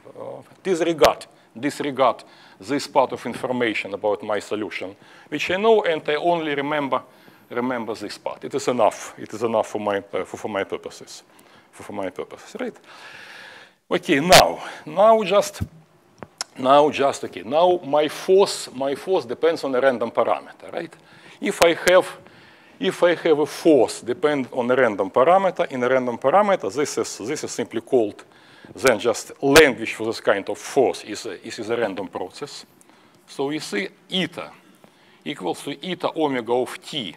disregard, disregard this part of information about my solution, which I know, and I only remember, remember this part. It is enough. It is enough for my, uh, for, for my purposes. For, for my purposes, right? Okay, now, now just, now just, okay, now my force, my force depends on a random parameter, right? If I have, if I have a force depend on a random parameter, in a random parameter, this is, this is simply called then just language for this kind of force is a, is a random process. So we see eta equals to eta omega of t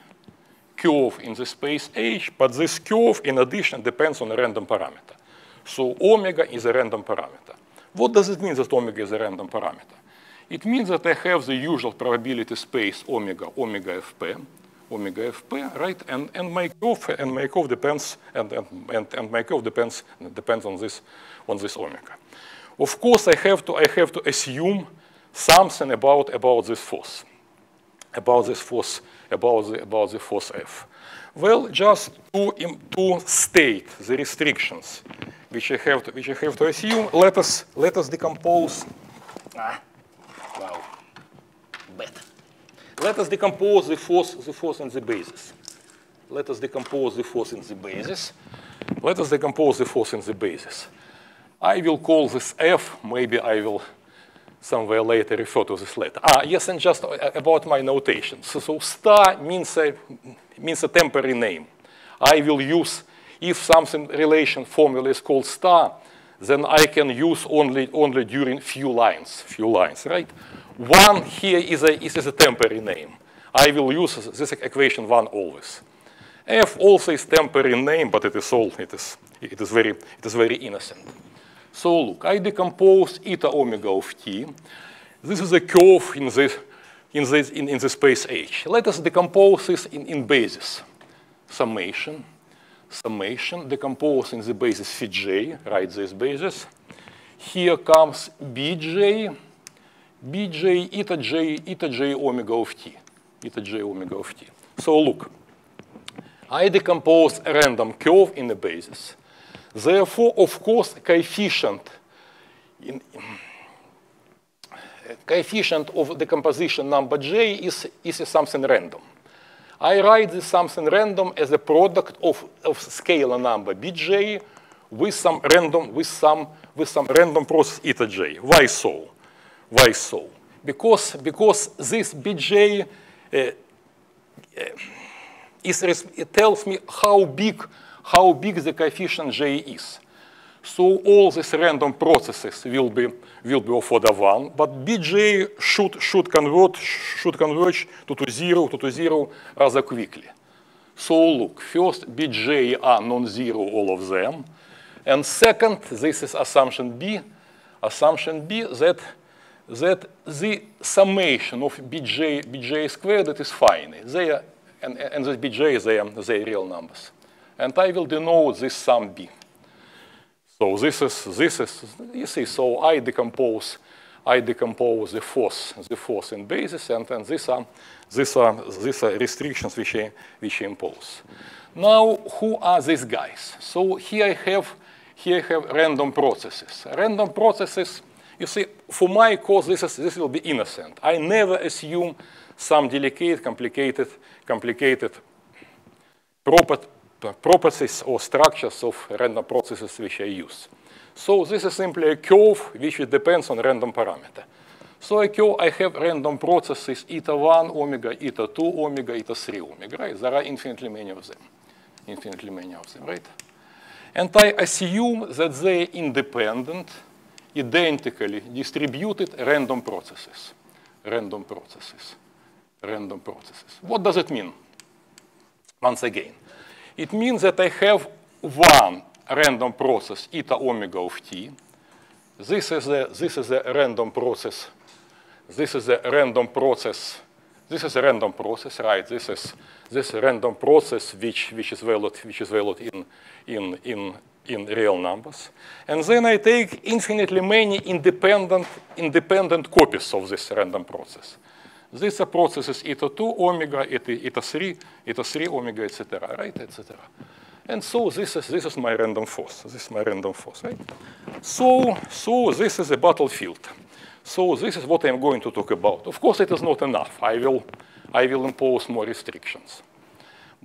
curve in the space h, but this curve in addition depends on a random parameter. So omega is a random parameter. What does it mean that omega is a random parameter? It means that I have the usual probability space omega, omega fp, omega fp, right? And, and my curve and my curve depends and, and, and, my curve depends depends on this on this omega. Of course, I have to I have to assume something about about this force, about this force, about the about the force F. Well, just to to state the restrictions which I have to which I have to assume, let us let us decompose. Ah, wow, better. Let us decompose the force, the force in the basis. Let us decompose the force in the basis. Let us decompose the force in the basis. I will call this F. Maybe I will somewhere later refer to this later. Ah, yes, and just about my notation. So, so star means a, means a temporary name. I will use, if something relation formula is called star, then I can use only, only during few lines, few lines, right? One here is a, is a temporary name. I will use this equation one always. F also is temporary name, but it is all, it is, it is, very, it is very innocent. So look, I decompose eta omega of t. This is a curve in this, in this, in, in the space H. Let us decompose this in, in basis. Summation, summation, decompose in the basis phi j, write this basis. Here comes bj, bj eta j eta j omega of t, eta j omega of t. So look, I decompose a random curve in the basis. Therefore, of course, coefficient in, coefficient of decomposition number j is, is something random. I write this something random as a product of, of scalar number bj with some random with some with some random process eta j. Why so? Why so? Because, because this bj uh, uh, is, it tells me how big, how big the coefficient j is. So all these random processes will be, will be of order 1, but bj should, should, convert, should converge to, to 0, to, to 0 rather quickly. So look, first bj are non-zero, all of them. And second, this is assumption B, assumption B that that the summation of bj, bj squared that is finite. They are, and, and the bj, they are, they are real numbers. And I will denote this sum b. So this is, this is, you see, so I decompose, I decompose the force, the force in basis, and, and these are, these are, these are restrictions which I, which I impose. Now, who are these guys? So here I have, here I have random processes. Random processes you see, for my course, this, is, this will be innocent. I never assume some delicate, complicated, complicated properties or structures of random processes which I use. So this is simply a curve which depends on random parameter. So I, have random processes eta 1 omega, eta 2 omega, eta 3 omega, right? There are infinitely many of them. Infinitely many of them, right? And I assume that they are independent identically distributed random processes. Random processes. Random processes. What does it mean? Once again, it means that I have one random process, eta omega of t. This is a, this is a random process. This is a random process. This is a random process, right? This is this random process which, which is valued, which is valued in, in, in in real numbers. And then I take infinitely many independent, independent copies of this random process. These are processes eta 2 omega, eta, eta 3, eta 3 omega, etc., right, etc. And so this is, this is my random force. This is my random force, right? So, so this is a battlefield. So this is what I'm going to talk about. Of course, it is not enough. I will, I will impose more restrictions.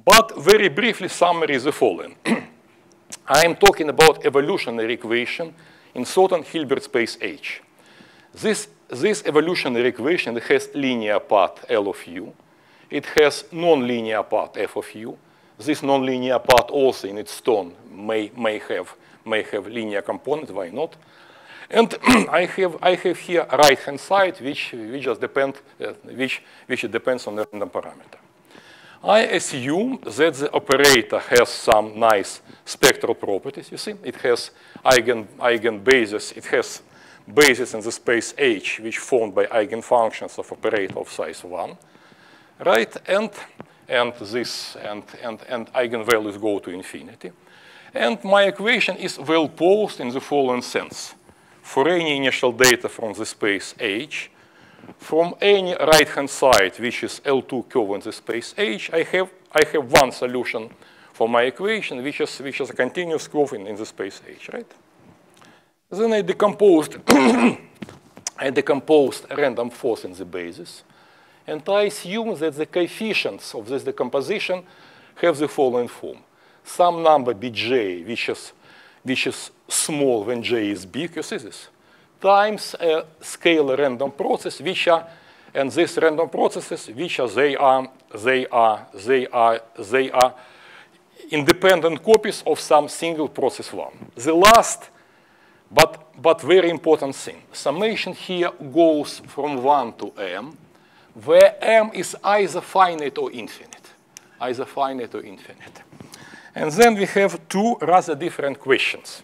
But very briefly, summary is the following. I am talking about evolutionary equation in certain Hilbert space H. This, this evolutionary equation has linear part L of u, it has non-linear part f of u. This non-linear part also in its turn may, may, have, may have linear component, why not? And I have, I have here right-hand side, which, which just depend, uh, which, which depends on the random parameter. I assume that the operator has some nice spectral properties. You see, it has eigen, eigenbases. It has bases in the space H, which formed by eigenfunctions of operator of size 1, right? And, and this, and, and, and eigenvalues go to infinity. And my equation is well posed in the following sense. For any initial data from the space H, from any right-hand side, which is L2 curve in the space H, I have, I have one solution for my equation, which is, which is a continuous curve in, in the space H, right? Then I decomposed, I decomposed random force in the basis, and I assume that the coefficients of this decomposition have the following form. Some number bj, which is, which is small when j is big, you see this? times a scalar random process, which are, and these random processes, which are, they are, they are, they are, they are independent copies of some single process one. The last, but, but very important thing, summation here goes from one to m, where m is either finite or infinite, either finite or infinite. And then we have two rather different questions.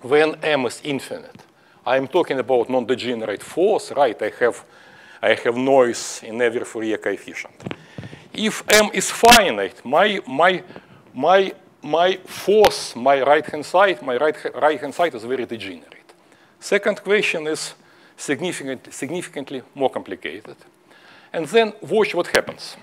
When m is infinite, I'm talking about non-degenerate force, right? I have, I have noise in every Fourier coefficient. If m is finite, my, my, my, my force, my right-hand side, my right, right-hand side is very degenerate. Second question is significant, significantly more complicated. And then watch what happens.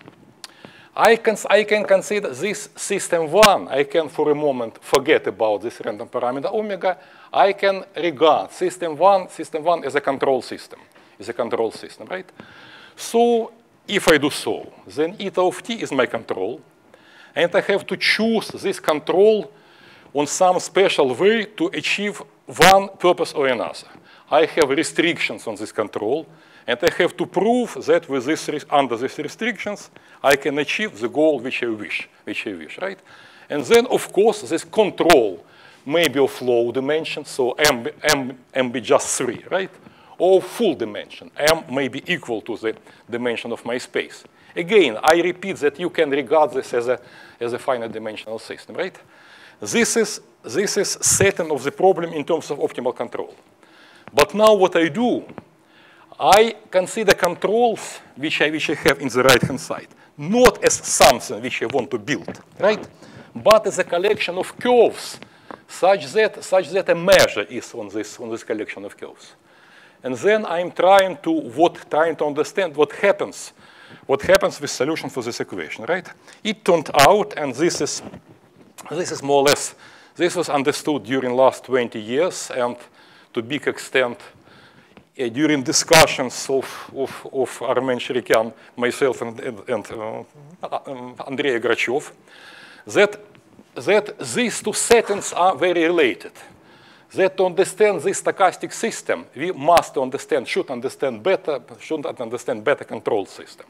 I can, I can consider this system one. I can, for a moment, forget about this random parameter omega. I can regard system one, system one as a control system, is a control system, right? So if I do so, then eta of t is my control. And I have to choose this control on some special way to achieve one purpose or another. I have restrictions on this control. And I have to prove that with this, under these restrictions, I can achieve the goal which I wish, which I wish, right? And then, of course, this control may be of low dimension, so m, m, m be just 3, right? Or full dimension. m may be equal to the dimension of my space. Again, I repeat that you can regard this as a, as a finite dimensional system, right? This is, this is setting of the problem in terms of optimal control. But now what I do I consider controls which I, which I have in the right-hand side, not as something which I want to build, right? But as a collection of curves such that, such that a measure is on this, on this collection of curves. And then I'm trying to, what, trying to understand what happens, what happens with solution for this equation, right? It turned out, and this is, this is more or less, this was understood during last 20 years, and to a big extent, uh, during discussions of, of, of Armen Shirikyan, myself, and, and, and uh, Andrei Agrachev, that, that these two settings are very related. That to understand this stochastic system, we must understand, should understand better, should understand better control system.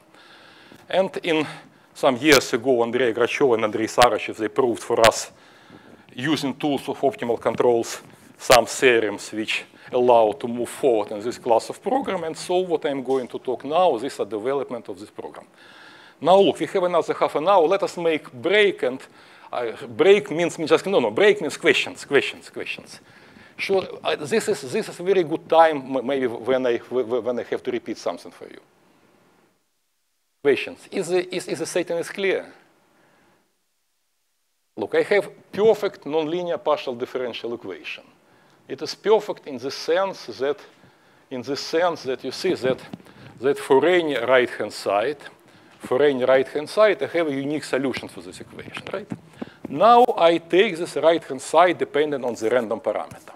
And in some years ago, Andrei Agrachev and Andrei Sarychev, they proved for us using tools of optimal controls some theorems which allow to move forward in this class of program. And so what I'm going to talk now, is a development of this program. Now look, we have another half an hour. Let us make break and uh, break means, means just, no, no, break means questions, questions, questions. Sure, uh, this is this is a very good time maybe when I when I have to repeat something for you. Questions. Is the is, is the is clear? Look, I have perfect nonlinear partial differential equation. It is perfect in the sense that, in the sense that you see that, that for any right-hand side, for any right-hand side, I have a unique solution for this equation, right? Now I take this right-hand side dependent on the random parameter.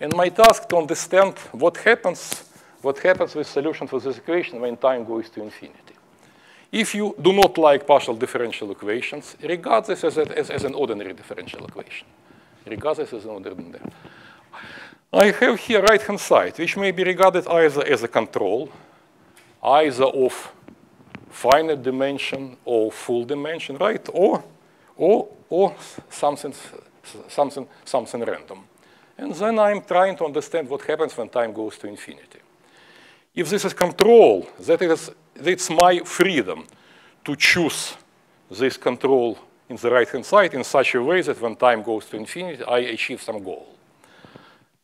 And my task to understand what happens, what happens with solution for this equation when time goes to infinity. If you do not like partial differential equations, regard this as, a, as, as an ordinary differential equation. Regard this as an ordinary. I have here right-hand side, which may be regarded either as a control, either of finite dimension or full dimension, right? Or, or, or something, something, something random. And then I'm trying to understand what happens when time goes to infinity. If this is control, that is, it's my freedom to choose this control in the right-hand side in such a way that when time goes to infinity, I achieve some goal.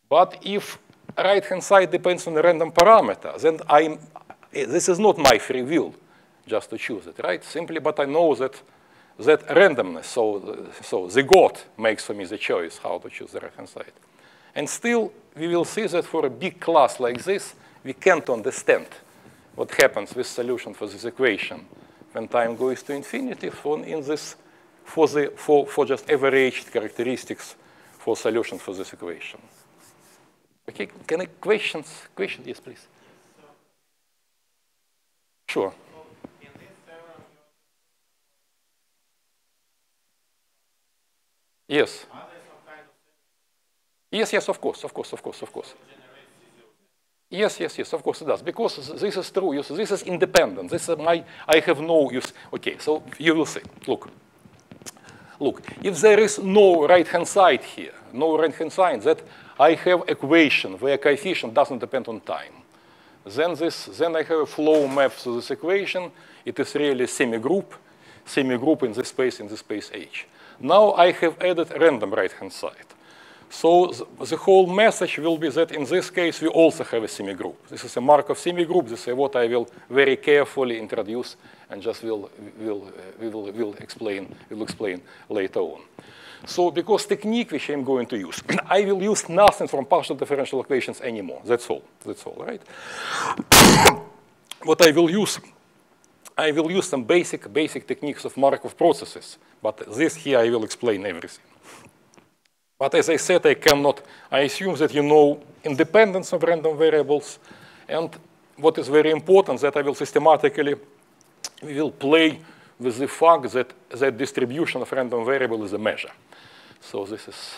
But if right-hand side depends on a random parameter, then I'm, this is not my free will just to choose it, right? Simply, but I know that that randomness, so, so the God makes for me the choice how to choose the right-hand side. And still, we will see that for a big class like this, we can't understand what happens with solution for this equation when time goes to infinity for in this for the for, for just averaged characteristics for solution for this equation. Okay, can I questions? Question, yes, please. Sure. Yes. Yes, yes, of course, of course, of course, of course. Yes, yes, yes, of course it does. Because this is true. See, this is independent. This is my, I have no use. Okay, so you will see. Look. Look, if there is no right-hand side here, no right-hand side, that I have equation where coefficient doesn't depend on time. Then, this, then I have a flow map to this equation. It is really semi-group, semi-group in the space, in the space H. Now I have added random right-hand side. So the whole message will be that in this case, we also have a semigroup. This is a Markov semigroup. This is what I will very carefully introduce and just will, will, uh, will, will, explain, will explain later on. So because technique which I'm going to use, I will use nothing from partial differential equations anymore. That's all. That's all, right? what I will use, I will use some basic, basic techniques of Markov processes. But this here, I will explain everything. But as I said, I cannot, I assume that you know independence of random variables. And what is very important that I will systematically, we will play with the fact that that distribution of random variable is a measure. So this is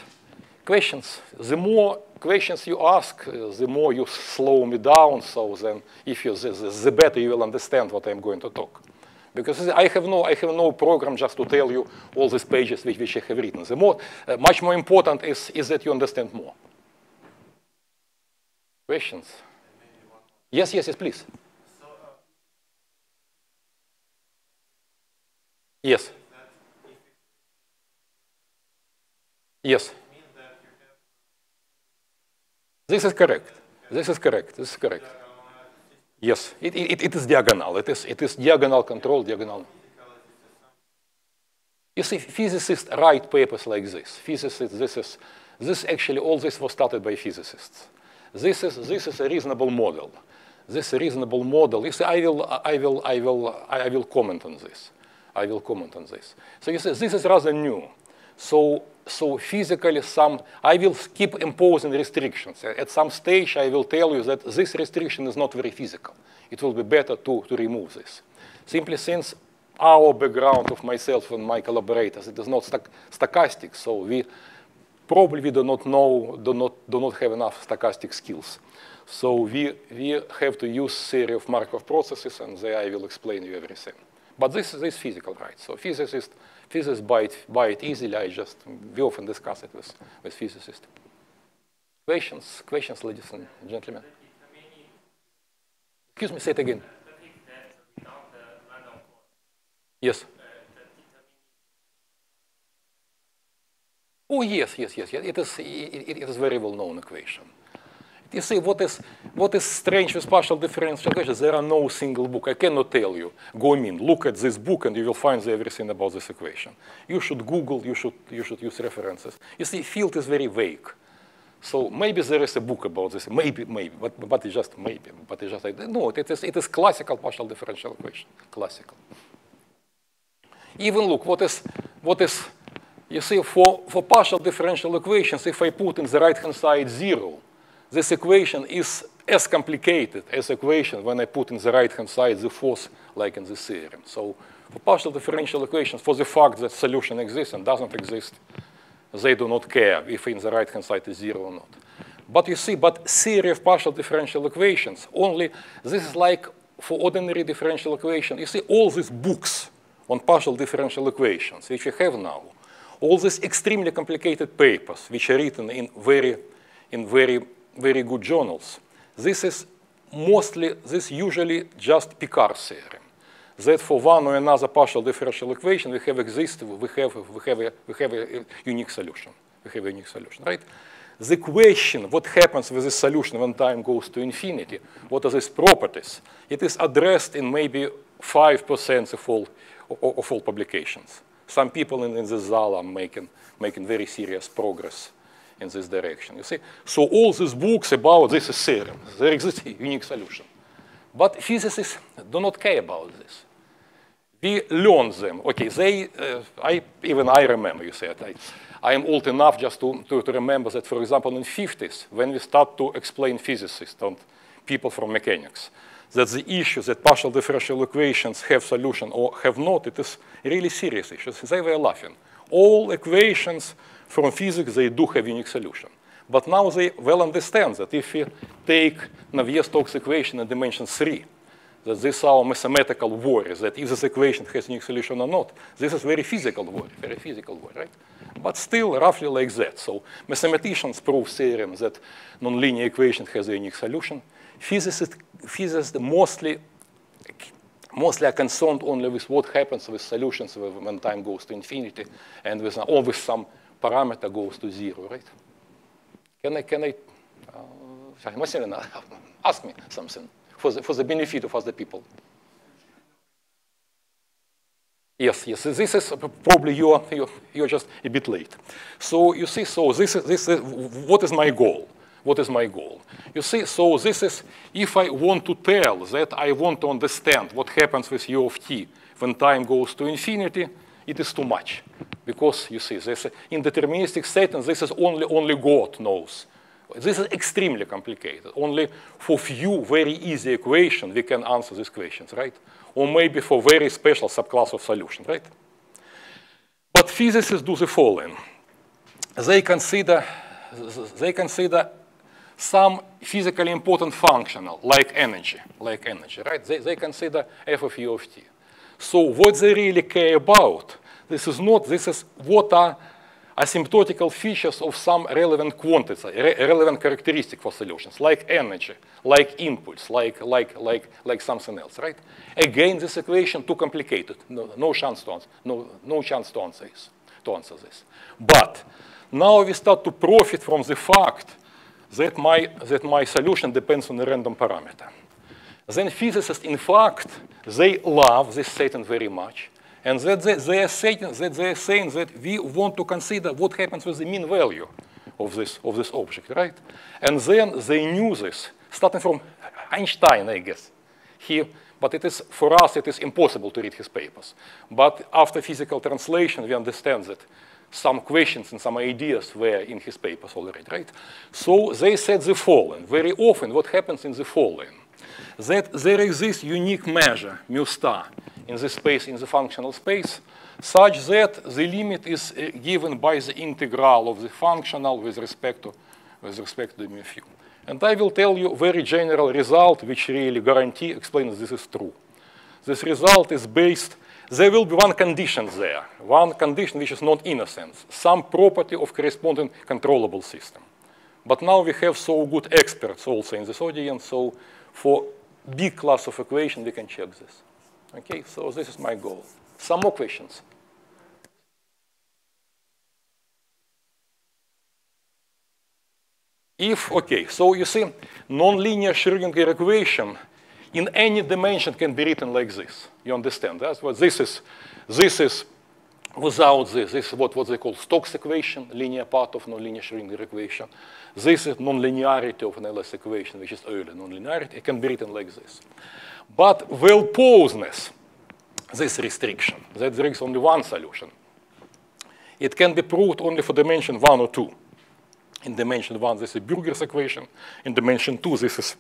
questions. The more questions you ask, the more you slow me down. So then if you, the, the better you will understand what I'm going to talk. Because I have no, I have no program just to tell you all these pages which, which I have written. The more, uh, much more important is, is that you understand more. Questions? Yes, yes, yes, please. Yes. Yes. This is correct. This is correct. This is correct. Yes, it, it, it is diagonal. It is, it is diagonal control, diagonal. You see, physicists write papers like this. Physicists, this is, this actually, all this was started by physicists. This is, this is a reasonable model. This reasonable model, you see, I will, I will, I will, I will comment on this. I will comment on this. So you see, this is rather new. So so physically some, I will keep imposing restrictions. At some stage, I will tell you that this restriction is not very physical. It will be better to, to remove this. Simply since our background of myself and my collaborators, it is not stochastic, so we probably we do not know, do not, do not have enough stochastic skills. So we, we have to use theory of Markov processes, and there I will explain you everything. But this, this is physical, right? So physicists physicists buy it, buy it easily. I just, we often discuss it with, with physicists. Questions, questions, ladies and gentlemen? Excuse me, say it again. Yes. Oh, yes, yes, yes, yes. It is, it, it is very well-known equation. You see, what is, what is strange with partial differential equations? There are no single book. I cannot tell you, go in, look at this book, and you will find everything about this equation. You should Google, you should, you should use references. You see, field is very vague. So maybe there is a book about this, maybe, maybe, but, but it's just maybe. But it's just no, it is, it is classical partial differential equation, classical. Even look, what is, what is, you see, for, for partial differential equations, if I put in the right-hand side zero, this equation is as complicated as equation when I put in the right-hand side the force like in the theorem. So for partial differential equations, for the fact that solution exists and doesn't exist, they do not care if in the right-hand side is zero or not. But you see, but theory of partial differential equations, only this is like for ordinary differential equation, you see all these books on partial differential equations, which we have now, all these extremely complicated papers, which are written in very, in very, very good journals, this is mostly, this usually just Picard's theorem. That for one or another partial differential equation, we have exist, we have, we have, a, we have a unique solution. We have a unique solution, right? The question, what happens with this solution when time goes to infinity, what are these properties, it is addressed in maybe 5% of all, of all publications. Some people in, in this ZAL are making, making very serious progress in this direction. You see, so all these books about this is theorem. There exists a unique solution. But physicists do not care about this. We learn them. Okay, they, uh, I, even I remember, you said, I, I am old enough just to, to, to, remember that, for example, in 50s, when we start to explain physicists and people from mechanics, that the issue that partial differential equations have solution or have not, it is really serious issues. They were laughing. All equations from physics, they do have unique solution. But now they well understand that if we take Navier-Stokes equation in dimension three, that this is our mathematical worry, that if this equation has unique solution or not, this is very physical worry, very physical worry, right? But still roughly like that. So mathematicians prove theorem that nonlinear equation has a unique solution. Physicists, physicists mostly, mostly are concerned only with what happens with solutions when time goes to infinity and with, with some parameter goes to zero, right? Can I, can I, uh, ask me something for the, for the benefit of other people? Yes, yes, this is probably you're, you're, you're just a bit late. So you see, so this is, this is, what is my goal? What is my goal? You see, so this is, if I want to tell that I want to understand what happens with u of t when time goes to infinity, it is too much. Because you see, this in deterministic setting, this is only, only God knows. This is extremely complicated. Only for few very easy equations we can answer these questions, right? Or maybe for very special subclass of solution, right? But physicists do the following. They consider, they consider some physically important functional, like energy, like energy, right? They, they consider f of u of t. So what they really care about this is not, this is what are asymptotical features of some relevant quantity, re relevant characteristic for solutions, like energy, like impulse, like, like, like, like something else, right? Again, this equation too complicated. No, no chance to answer, no, no chance to answer this, to answer this. But now we start to profit from the fact that my, that my solution depends on a random parameter. Then physicists, in fact, they love this setting very much. And that they, they, are saying, that they are saying that we want to consider what happens with the mean value of this, of this object, right? And then they knew this, starting from Einstein, I guess. He, but it is, for us, it is impossible to read his papers. But after physical translation, we understand that some questions and some ideas were in his papers already, right? So they said the following. Very often, what happens in the following, that there exists unique measure, mu star, in the space, in the functional space, such that the limit is uh, given by the integral of the functional with respect to, with respect to mu phi. And I will tell you very general result, which really guarantee explains this is true. This result is based, there will be one condition there, one condition which is not innocence, some property of corresponding controllable system. But now we have so good experts also in this audience, so for big class of equation, we can check this. Okay, so this is my goal. Some more questions? If, okay, so you see, nonlinear Schrodinger equation in any dimension can be written like this. You understand? That's what this is. This is without this. This is what, what they call Stokes equation, linear part of nonlinear Schrodinger equation. This is nonlinearity of an LS equation, which is early nonlinearity. It can be written like this. But well-posedness, this restriction, that there is only one solution. It can be proved only for dimension one or two. In dimension one, this is Burgers' equation. In dimension two, this is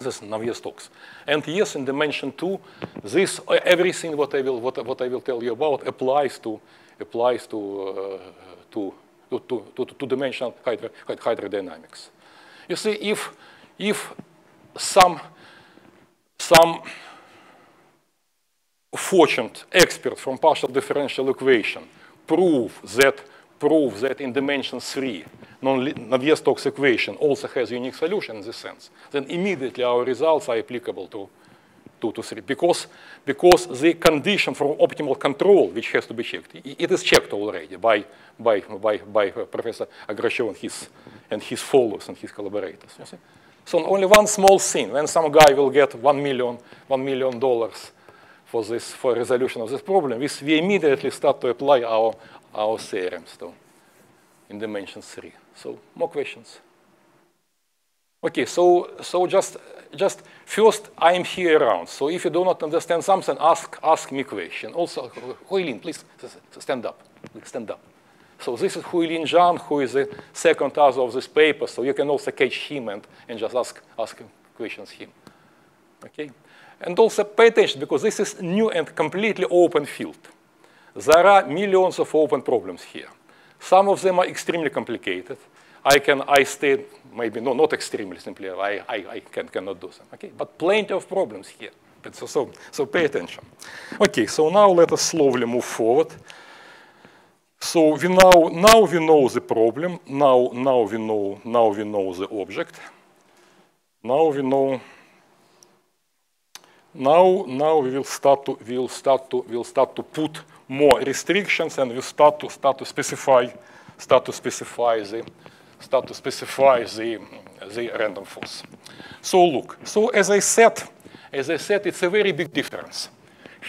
this is Navier-Stokes. And yes, in dimension two, this everything what I will what, what I will tell you about applies to applies to uh, to, to, to, to, to dimensional hydro, hydrodynamics. You see, if if some some fortunate expert from partial differential equation prove that prove that in dimension three, Navier-Stokes equation also has unique solution in this sense, then immediately our results are applicable to 2 to 3 because, because the condition for optimal control which has to be checked, it is checked already by, by, by, by Professor Agrachev and his, and his followers and his collaborators. So only one small thing, when some guy will get one million, one million dollars for this, for resolution of this problem, we, we immediately start to apply our, our theorems to in dimension three. So more questions? Okay, so, so just, just first, I'm here around. So if you do not understand something, ask, ask me question. Also, Huilin, please stand up, stand up. So this is Huilin Zhang, who is the second author of this paper. So you can also catch him and, and just ask, ask questions him. Okay? And also pay attention, because this is new and completely open field. There are millions of open problems here. Some of them are extremely complicated. I can, I state, maybe no, not extremely simply, I, I, I can, cannot do them, okay? But plenty of problems here. But so, so, so pay attention. Okay, so now let us slowly move forward. So we now, now we know the problem, now, now, we know, now we know the object. Now we know, now, now we will start to, we'll start to, we'll start to put more restrictions and we start to, start to specify, start to specify the, start to specify the, the random force. So look, so as I said, as I said, it's a very big difference.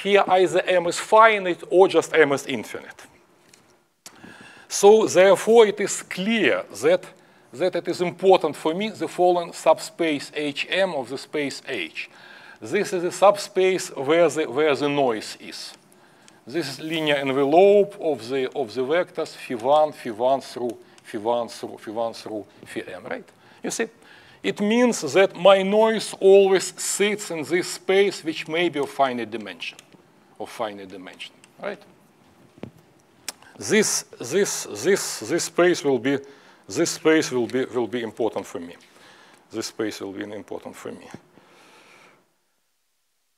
Here either m is finite or just m is infinite. So therefore it is clear that, that it is important for me the following subspace Hm of the space H. This is a subspace where the, where the noise is. This is linear envelope of the, of the vectors phi1, phi1 through phi1 through phi1 through phi right? You see, it means that my noise always sits in this space which may be of finite dimension, of finite dimension, right? This, this, this, this space will be, this space will be, will be important for me. This space will be important for me.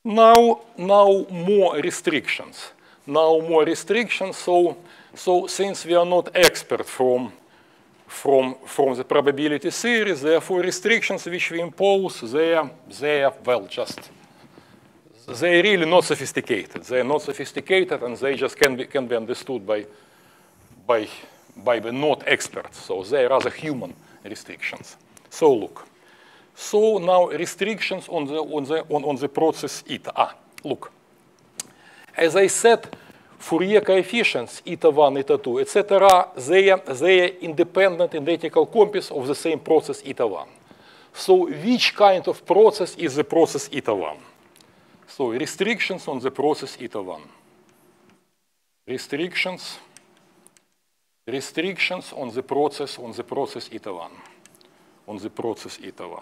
Now, now more restrictions. Now more restrictions. So, so since we are not expert from from, from the probability series. Therefore, restrictions which we impose, they are, they are, well, just, they're really not sophisticated. They're not sophisticated and they just can be, can be understood by, by, by the not experts. So they're rather human restrictions. So look. So now restrictions on the, on the, on, on the process eta. Ah, look. As I said, Fourier coefficients, eta 1, eta 2, etc., they are, they are independent identical copies of the same process eta 1. So which kind of process is the process eta 1? So restrictions on the process eta 1. Restrictions, restrictions on the process, on the process eta 1. On the process eta 1.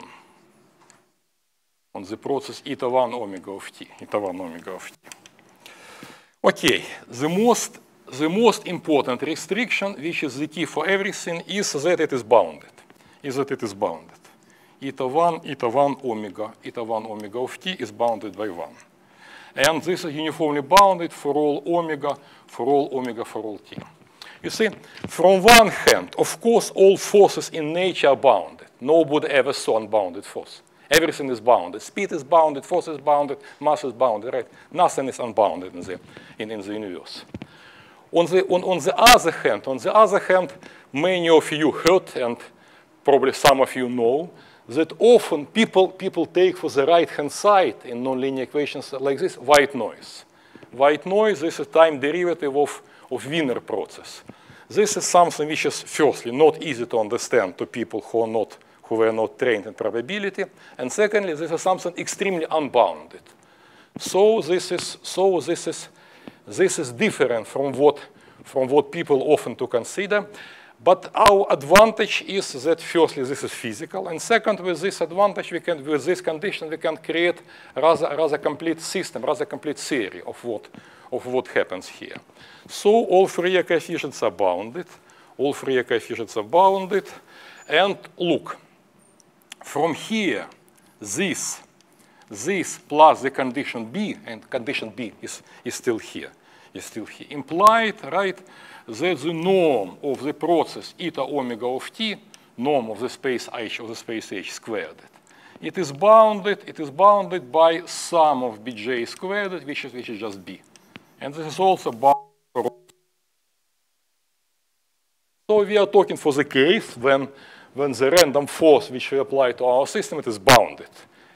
On the process eta 1 omega of t, eta 1 omega of t. Okay, the most, the most important restriction, which is the key for everything, is that it is bounded. Is that it is bounded. Eta 1, eta 1 omega, eta 1 omega of t is bounded by 1. And this is uniformly bounded for all omega, for all omega, for all t. You see, from one hand, of course, all forces in nature are bounded. Nobody ever saw unbounded force. Everything is bounded. Speed is bounded, force is bounded, mass is bounded, right? Nothing is unbounded in the, in, in the universe. On the, on, on the other hand, on the other hand, many of you heard, and probably some of you know, that often people, people take for the right-hand side in nonlinear equations like this, white noise. White noise is a time derivative of, of Wiener process. This is something which is firstly not easy to understand to people who are not who were not trained in probability. And secondly, this is something extremely unbounded. So this is, so this is, this is different from what, from what people often to consider. But our advantage is that firstly, this is physical. And second, with this advantage, we can, with this condition, we can create rather, rather complete system, rather complete theory of what, of what happens here. So all Fourier coefficients are bounded. All Fourier coefficients are bounded. And look, from here, this, this plus the condition B, and condition B is, is still here, is still here, implied, right, that the norm of the process eta omega of t, norm of the space h of the space h squared, it is bounded, it is bounded by sum of bj squared, which is, which is just b. And this is also bounded So we are talking for the case when, when the random force which we apply to our system, it is bounded.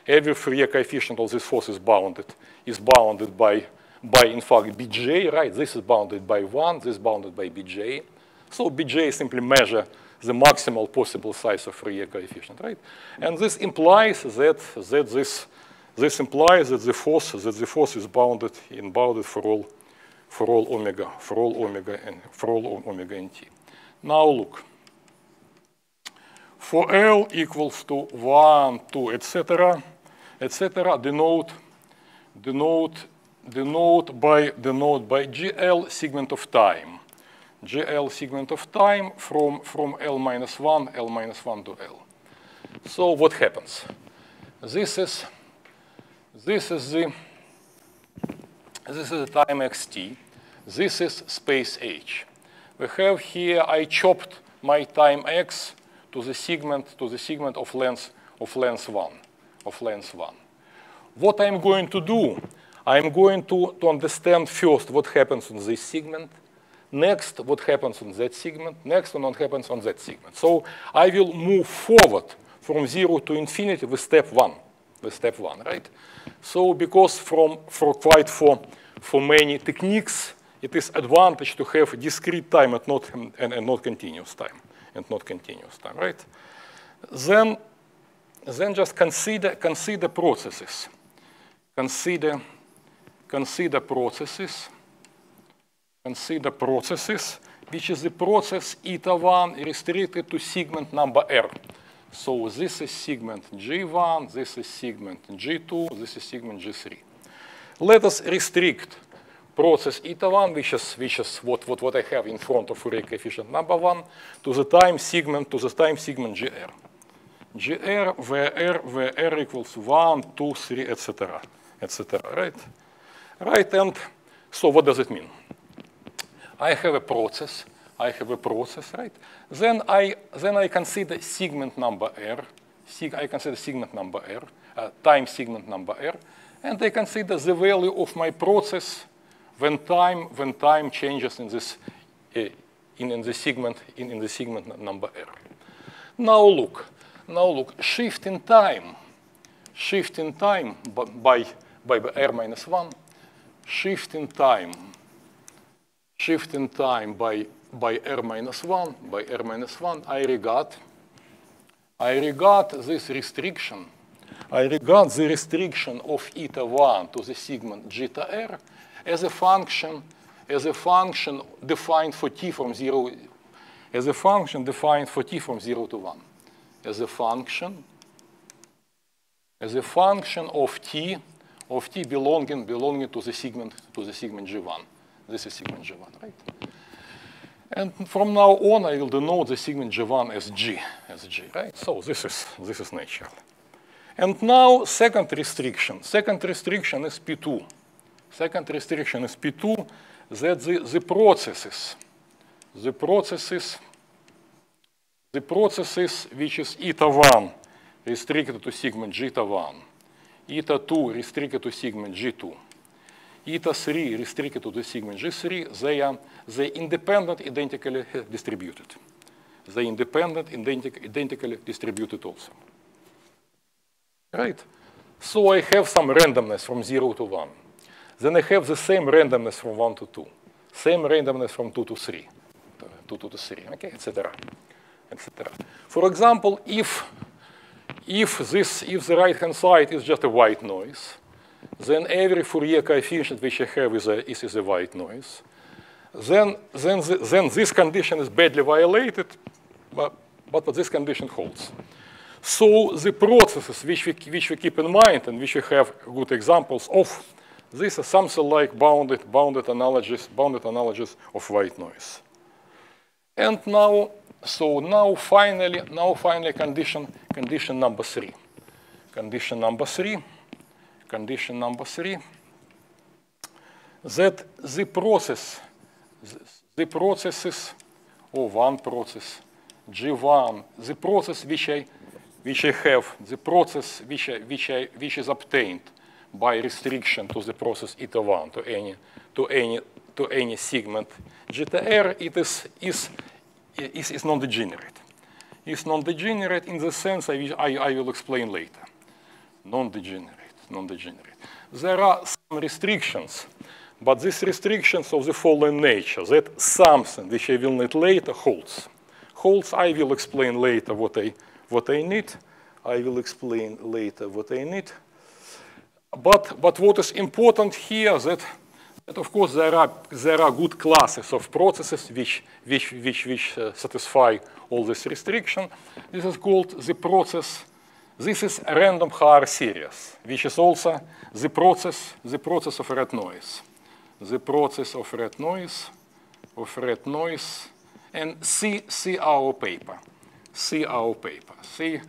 Every Fourier coefficient of this force is bounded, is bounded by, by in fact, bj, right? This is bounded by 1, this is bounded by bj. So bj simply measure the maximal possible size of Fourier coefficient, right? And this implies that, that this, this implies that the force, that the force is bounded in bounded for all, for all omega, for all omega and for all omega and t. Now look. For L equals to 1, 2, etc., etc., denote, denote, denote by, denote by GL segment of time. GL segment of time from, from L minus 1, L minus 1 to L. So what happens? This is, this is the, this is the time xt. This is space h we have here, I chopped my time x to the segment, to the segment of length, of length one, of length one. What I'm going to do, I'm going to, to understand first what happens on this segment, next what happens on that segment, next what happens on that segment. So I will move forward from zero to infinity with step one, with step one, right? So because from, for quite for, for many techniques, it is advantage to have discrete time and not, and, and not continuous time, and not continuous time, right? Then, then just consider, consider processes. Consider, consider processes, consider processes, which is the process eta 1 restricted to segment number r. So this is segment G1, this is segment G2, this is segment G3. Let us restrict process eta 1, which is, which is what, what, what I have in front of Fourier coefficient number 1, to the time segment, to the time segment gr. gr, where r, where r equals 1, 2, 3, etc., etc., right? Right, and so what does it mean? I have a process, I have a process, right? Then I, then I consider segment number r, sig, I consider segment number r, uh, time segment number r, and I consider the value of my process when time, when time changes in this, uh, in, in the segment, in, in the segment number r. Now look, now look, shift in time, shift in time by, by, by r minus 1, shift in time, shift in time by, by r minus 1, by r minus 1, I regard, I regard this restriction, I regard the restriction of eta 1 to the segment zeta r as a function, as a function defined for t from 0, as a function defined for t from 0 to 1, as a function, as a function of t, of t belonging, belonging to the segment, to the segment g1. This is segment g1, right? And from now on, I will denote the segment g1 as g, as g, right? So this is, this is natural. And now second restriction. Second restriction is P2. Second restriction is P2, that the, the processes, the processes, the processes which is eta 1 restricted to segment zeta 1, eta 2 restricted to segment G2, eta 3 restricted to the segment G3, they are they independent identically distributed. They independent identic, identically distributed also. Right? So I have some randomness from 0 to 1. Then I have the same randomness from 1 to 2, same randomness from 2 to 3, 2 to 3, okay, etc., etc. For example, if if this if the right hand side is just a white noise, then every Fourier coefficient which I have is a, is, is a white noise. Then then the, then this condition is badly violated, but, but this condition holds. So the processes which we, which we keep in mind and which we have good examples of this is something like bounded, bounded analogies, bounded analogies of white noise. And now, so now finally, now finally condition, condition number three. Condition number three, condition number three, that the process, the processes, or one process, G1, the process which I, which I have, the process which, I, which, I, which is obtained by restriction to the process eta 1 to any, to any, to any segment GTR, it is, is, is, is non-degenerate. It's non-degenerate in the sense I, I, I will explain later. Non-degenerate, non-degenerate. There are some restrictions but these restrictions of the following nature, that something which I will need later holds. Holds, I will explain later what I, what I need. I will explain later what I need. But, but what is important here that, that of course there are, there are good classes of processes which, which, which, which uh, satisfy all this restriction. This is called the process, this is a random Haar series, which is also the process, the process of red noise the process of red noise, of red noise, and see, see our paper. See our paper. See,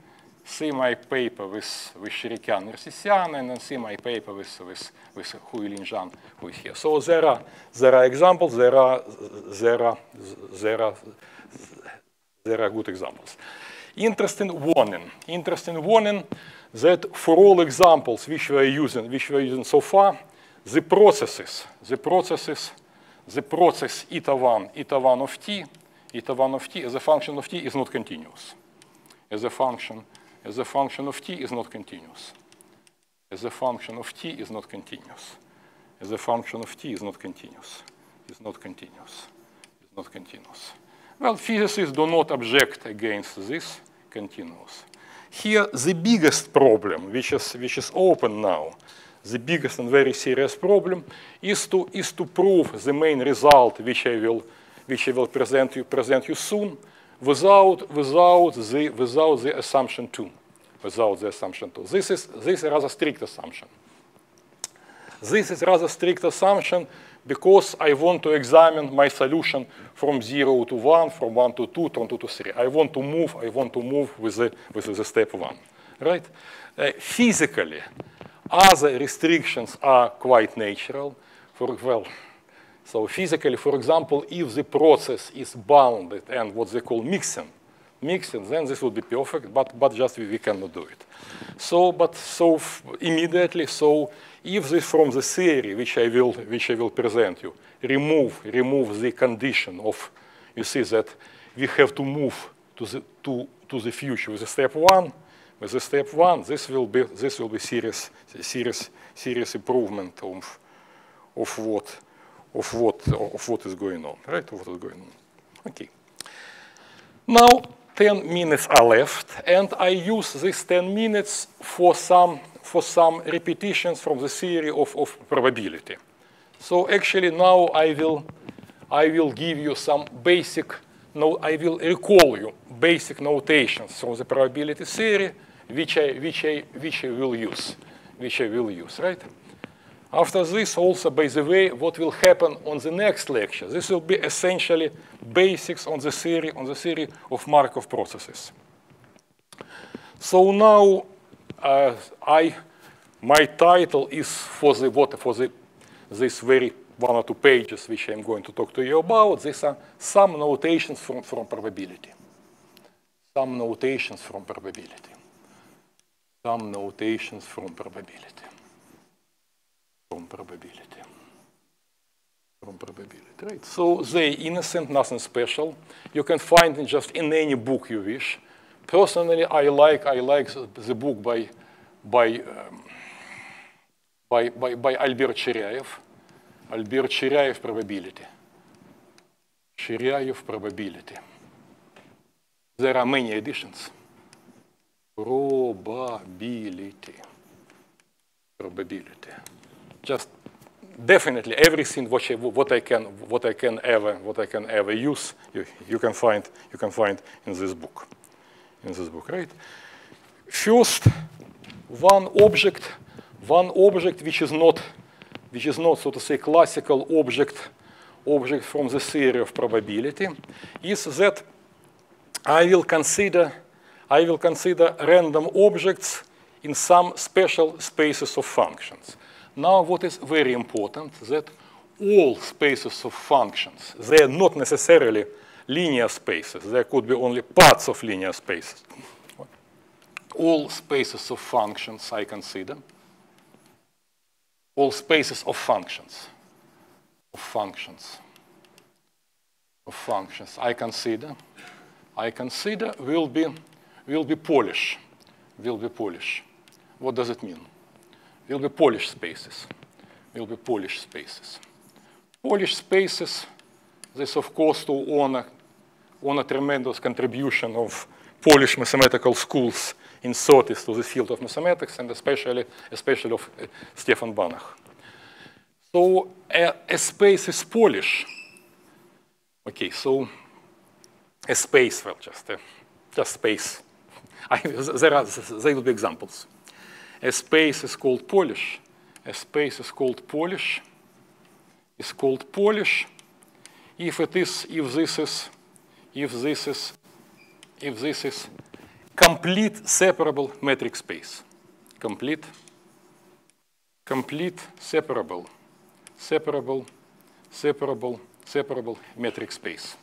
see my paper with, with Shirikyan Nersesyan, and then see my paper with, with, with Huilin Zhang, who is here. So there are, there are examples, there are, there are, there are, there are good examples. Interesting warning, interesting warning that for all examples which we are using, which we are using so far, the processes, the processes, the process eta 1, eta 1 of t, eta 1 of t as a function of t is not continuous. As a function, as a function of t is not continuous. As a function of t is not continuous. As a function of t is not continuous. Is not continuous. Is not continuous. Well, physicists do not object against this continuous. Here, the biggest problem, which is, which is open now, the biggest and very serious problem is to, is to prove the main result which I will, which I will present, you, present you soon without, without, the, without the assumption 2. Without the assumption 2. This is, this is a rather strict assumption. This is rather strict assumption because I want to examine my solution from 0 to 1, from 1 to 2, from 2 to 3. I want to move, I want to move with the, with the step 1, right? Uh, physically, other restrictions are quite natural. For, well, so physically, for example, if the process is bounded and what they call mixing, mixing, then this would be perfect, but, but just we, we cannot do it. So, but so immediately, so if this from the theory, which I will, which I will present you, remove, remove the condition of, you see that we have to move to the, to, to the future with the step one, with the step one, this will be this will be serious serious serious improvement of of what of what of what is going on, right? Of what is going on. Okay. Now 10 minutes are left, and I use these 10 minutes for some for some repetitions from the theory of, of probability. So actually now I will I will give you some basic no, I will recall you basic notations from the probability theory which I, which I, which I will use, which I will use, right? After this, also, by the way, what will happen on the next lecture? This will be essentially basics on the theory, on the theory of Markov processes. So now, uh, I, my title is for the what for the this very one or two pages which I'm going to talk to you about. These are some notations from, from probability. Some notations from probability some notations from probability. From probability. From probability, right? So they innocent, nothing special. You can find it just in any book you wish. Personally, I like I like the book by by um, by, by, by Albert Shiryaev. Albert Shiryaev probability. Shiryaev probability. There are many editions. Probability. Probability. Just definitely everything what I, what I can what I can ever what I can ever use you, you can find you can find in this book in this book right first one object one object which is not which is not so to say classical object object from the theory of probability is that I will consider I will consider random objects in some special spaces of functions. Now what is very important that all spaces of functions, they are not necessarily linear spaces. There could be only parts of linear spaces. All spaces of functions I consider, all spaces of functions, of functions, of functions I consider, I consider will be, will be Polish, will be Polish. What does it mean? Will be Polish spaces, will be Polish spaces. Polish spaces, this of course to honor on a tremendous contribution of Polish mathematical schools in 30s to the field of mathematics, and especially, especially of uh, Stefan Banach. So a, a, space is Polish. Okay, so a space, well, just, uh, just space. I, there, are, there will be examples. A space is called Polish. A space is called Polish. Is called Polish if it is, if this is if this is if this is complete separable metric space. Complete, complete separable, separable, separable, separable metric space.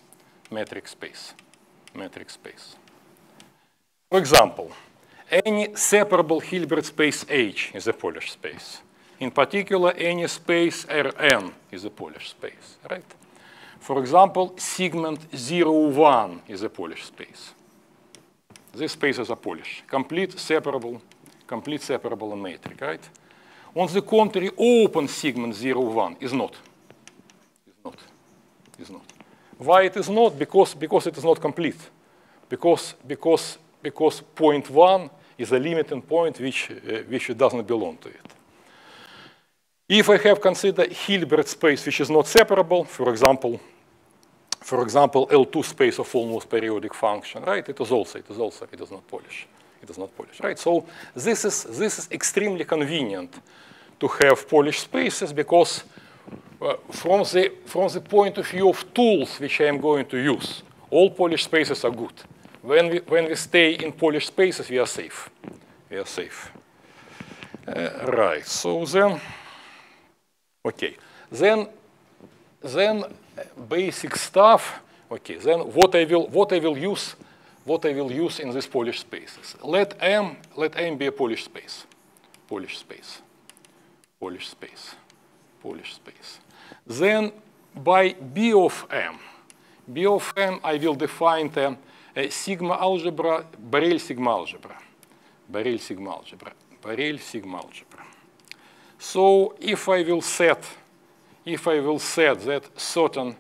Metric space. Metric space. For example, any separable Hilbert space H is a Polish space. In particular, any space Rn is a Polish space, right? For example, segment 01 is a Polish space. These spaces are Polish, complete separable, complete separable and metric, right? On the contrary, open segment 01 is not. Is not. Is not. Why it is not? Because, because it is not complete. Because, because, because point one is a limiting point which, uh, which doesn't belong to it. If I have considered Hilbert space which is not separable, for example, for example, L2 space of almost periodic function, right? It is also, it is also, it is not Polish. It is not Polish, right? So this is, this is extremely convenient to have Polish spaces because uh, from, the, from the point of view of tools which I am going to use, all Polish spaces are good. When we, when we stay in Polish spaces, we are safe. We are safe. Uh, right, so then, okay. Then, then basic stuff. Okay, then what I will what I will use what I will use in these Polish spaces. Let M let M be a Polish space. Polish space. Polish space. Polish space. Then by B of M, B of M I will define the sigma algebra, Borel sigma algebra. Borel sigma algebra. Borel sigma algebra. So if I will set if I will set that certain,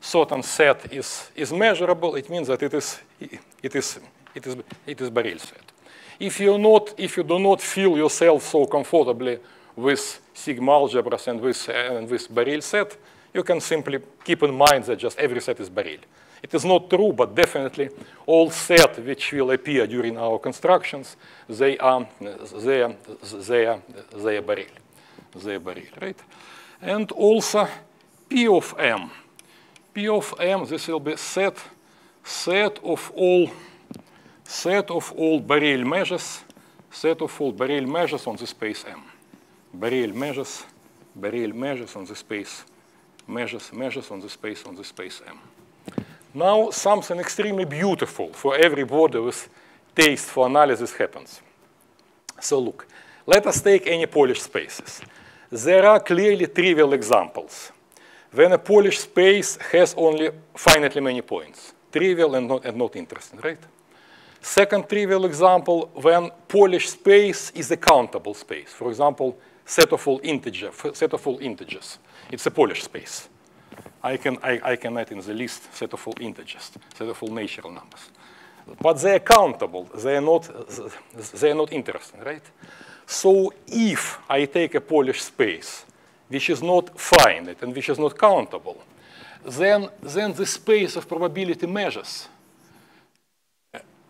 certain set is, is measurable, it means that it is, it is, it is, it is Borel set. If you not, if you do not feel yourself so comfortably with sigma algebras and with, and with Borel set, you can simply keep in mind that just every set is Borel. It is not true, but definitely all set which will appear during our constructions, they are, they are, they are, they are Borel. They are Borel, right? and also P of M. P of M, this will be set, set of all, set of all Borel measures, set of all Borel measures on the space M. Borel measures, Borel measures on the space, measures, measures on the space, on the space M. Now something extremely beautiful for everybody with taste for analysis happens. So look, let us take any Polish spaces. There are clearly trivial examples. When a Polish space has only finitely many points, trivial and not, and not interesting, right? Second trivial example, when Polish space is a countable space. For example, set of all integer, set of all integers. It's a Polish space. I can, I, I can add in the list set of all integers, set of all natural numbers. But they are countable. They are not, they are not interesting, right? So if I take a Polish space, which is not finite and which is not countable, then, then the space of probability measures.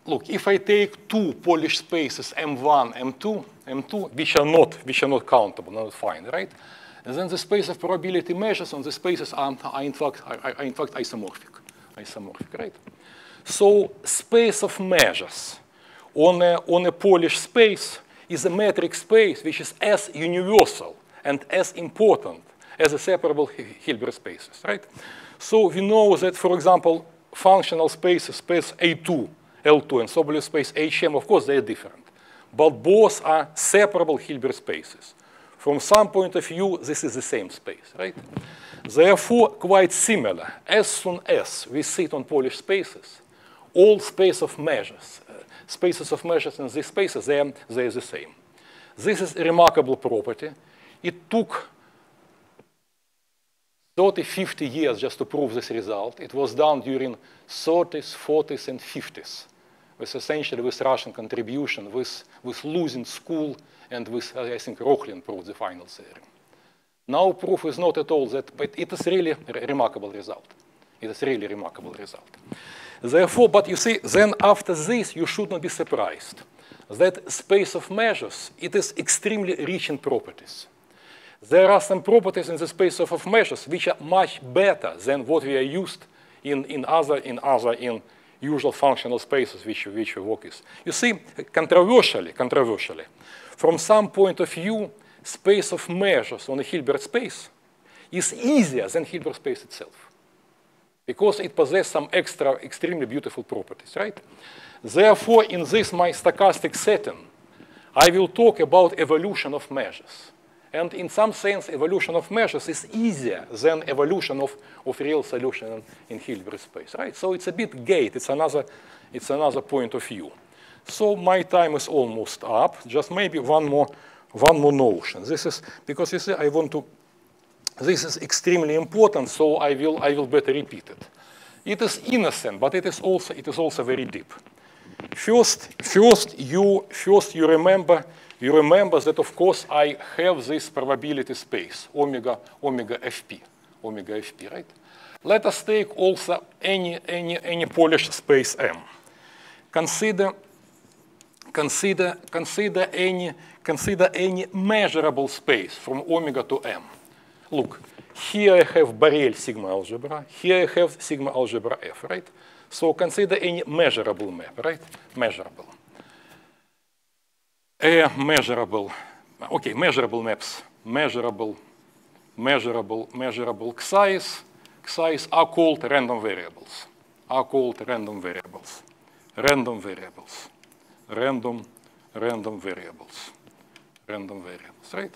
Look, if I take two Polish spaces, M1, M2, M2, which are not, which are not countable, not finite, right? And then the space of probability measures on the spaces are, are, in, fact, are, are in fact isomorphic, isomorphic, right? So space of measures on a, on a Polish space is a metric space which is as universal and as important as the separable Hilbert spaces, right? So we know that, for example, functional spaces, space A2, L2, and Sobolev space HM, of course, they are different. But both are separable Hilbert spaces. From some point of view, this is the same space, right? Therefore, quite similar. As soon as we sit on Polish spaces, all space of measures, uh, spaces of measures in these spaces, they are, they are the same. This is a remarkable property. It took 30, 50 years just to prove this result. It was done during 30s, 40s, and 50s, with essentially with Russian contribution, with, with Luzin school, and with, I think, Rochlin proved the final theorem. Now proof is not at all that, but it is really a remarkable result. It is really remarkable result. Therefore, but you see, then after this, you should not be surprised that space of measures, it is extremely rich in properties. There are some properties in the space of, of measures which are much better than what we are used in, in other, in other, in usual functional spaces which, which we work with. You see, controversially, controversially, from some point of view, space of measures on a Hilbert space is easier than Hilbert space itself because it possesses some extra extremely beautiful properties, right? Therefore, in this my stochastic setting, I will talk about evolution of measures. And in some sense, evolution of measures is easier than evolution of, of real solution in, Hilbert space, right? So it's a bit gate, it's another, it's another point of view. So my time is almost up, just maybe one more, one more notion. This is, because you see, I want to, this is extremely important, so I will, I will better repeat it. It is innocent, but it is also, it is also very deep. First, first, you, first you remember you remember that, of course, I have this probability space, omega, omega fp, omega fp, right? Let us take also any, any, any Polish space M. Consider, consider, consider, any, consider any measurable space from omega to M. Look, here I have Borel sigma algebra, here I have sigma algebra F, right? So consider any measurable map, right? Measurable a measurable, okay, measurable maps, measurable, measurable, measurable size, size are called random variables, are called random variables, random variables, random, random variables, random variables, right?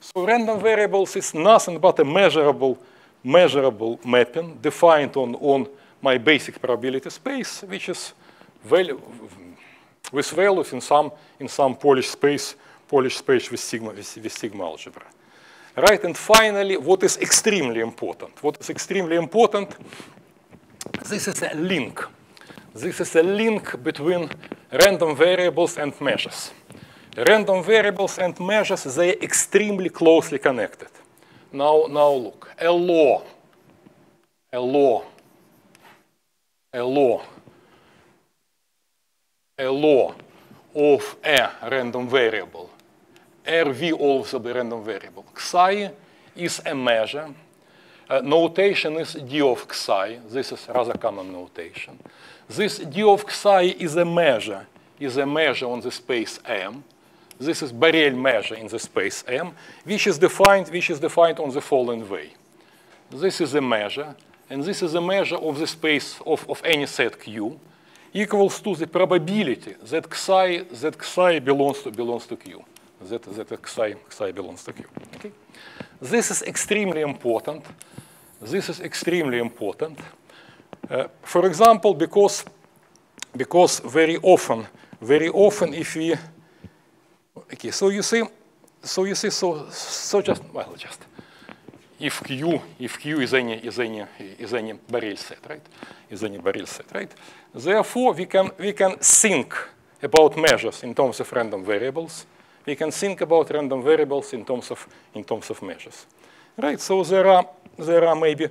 So random variables is nothing but a measurable, measurable mapping defined on, on my basic probability space, which is value, with values in some, in some Polish space, Polish space with sigma, with, with sigma algebra. Right, and finally, what is extremely important? What is extremely important? This is a link. This is a link between random variables and measures. Random variables and measures, they are extremely closely connected. Now, now look, a law, a law, a law a law of a random variable, RV also be random variable. Xi is a measure. Uh, notation is d of xi. This is rather common notation. This d of xi is a measure, is a measure on the space M. This is Borel measure in the space M, which is defined, which is defined on the following way. This is a measure, and this is a measure of the space of, of any set Q equals to the probability that xi, that xi belongs to, belongs to Q. That, that belongs to Q. Okay? This is extremely important. This is extremely important. Uh, for example, because, because very often, very often if we, okay, so you see, so you see, so, so just, well, just, if Q, if Q is any, is any, is any Borel set, right? Is any Borel set, right? Therefore, we can, we can think about measures in terms of random variables. We can think about random variables in terms of, in terms of measures, right? So there are, there are maybe,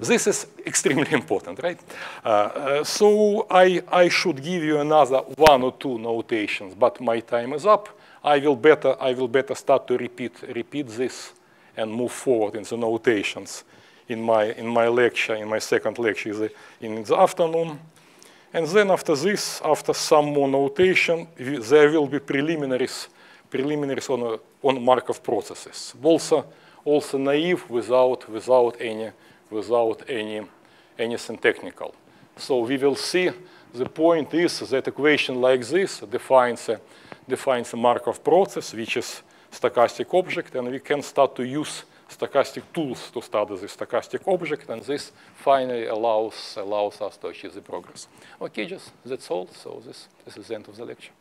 this is extremely important, right? Uh, uh, so I, I should give you another one or two notations, but my time is up. I will better, I will better start to repeat, repeat this and move forward in the notations in my, in my lecture, in my second lecture uh, in the afternoon. And then after this, after some more notation, there will be preliminaries, preliminaries on, uh, on Markov processes. Also, also naive without, without, any, without any, anything technical. So we will see the point is that equation like this defines a, defines a Markov process, which is stochastic object, and we can start to use stochastic tools to study this stochastic object, and this finally allows, allows us to achieve the progress. Okay, just that's all. So this, this is the end of the lecture.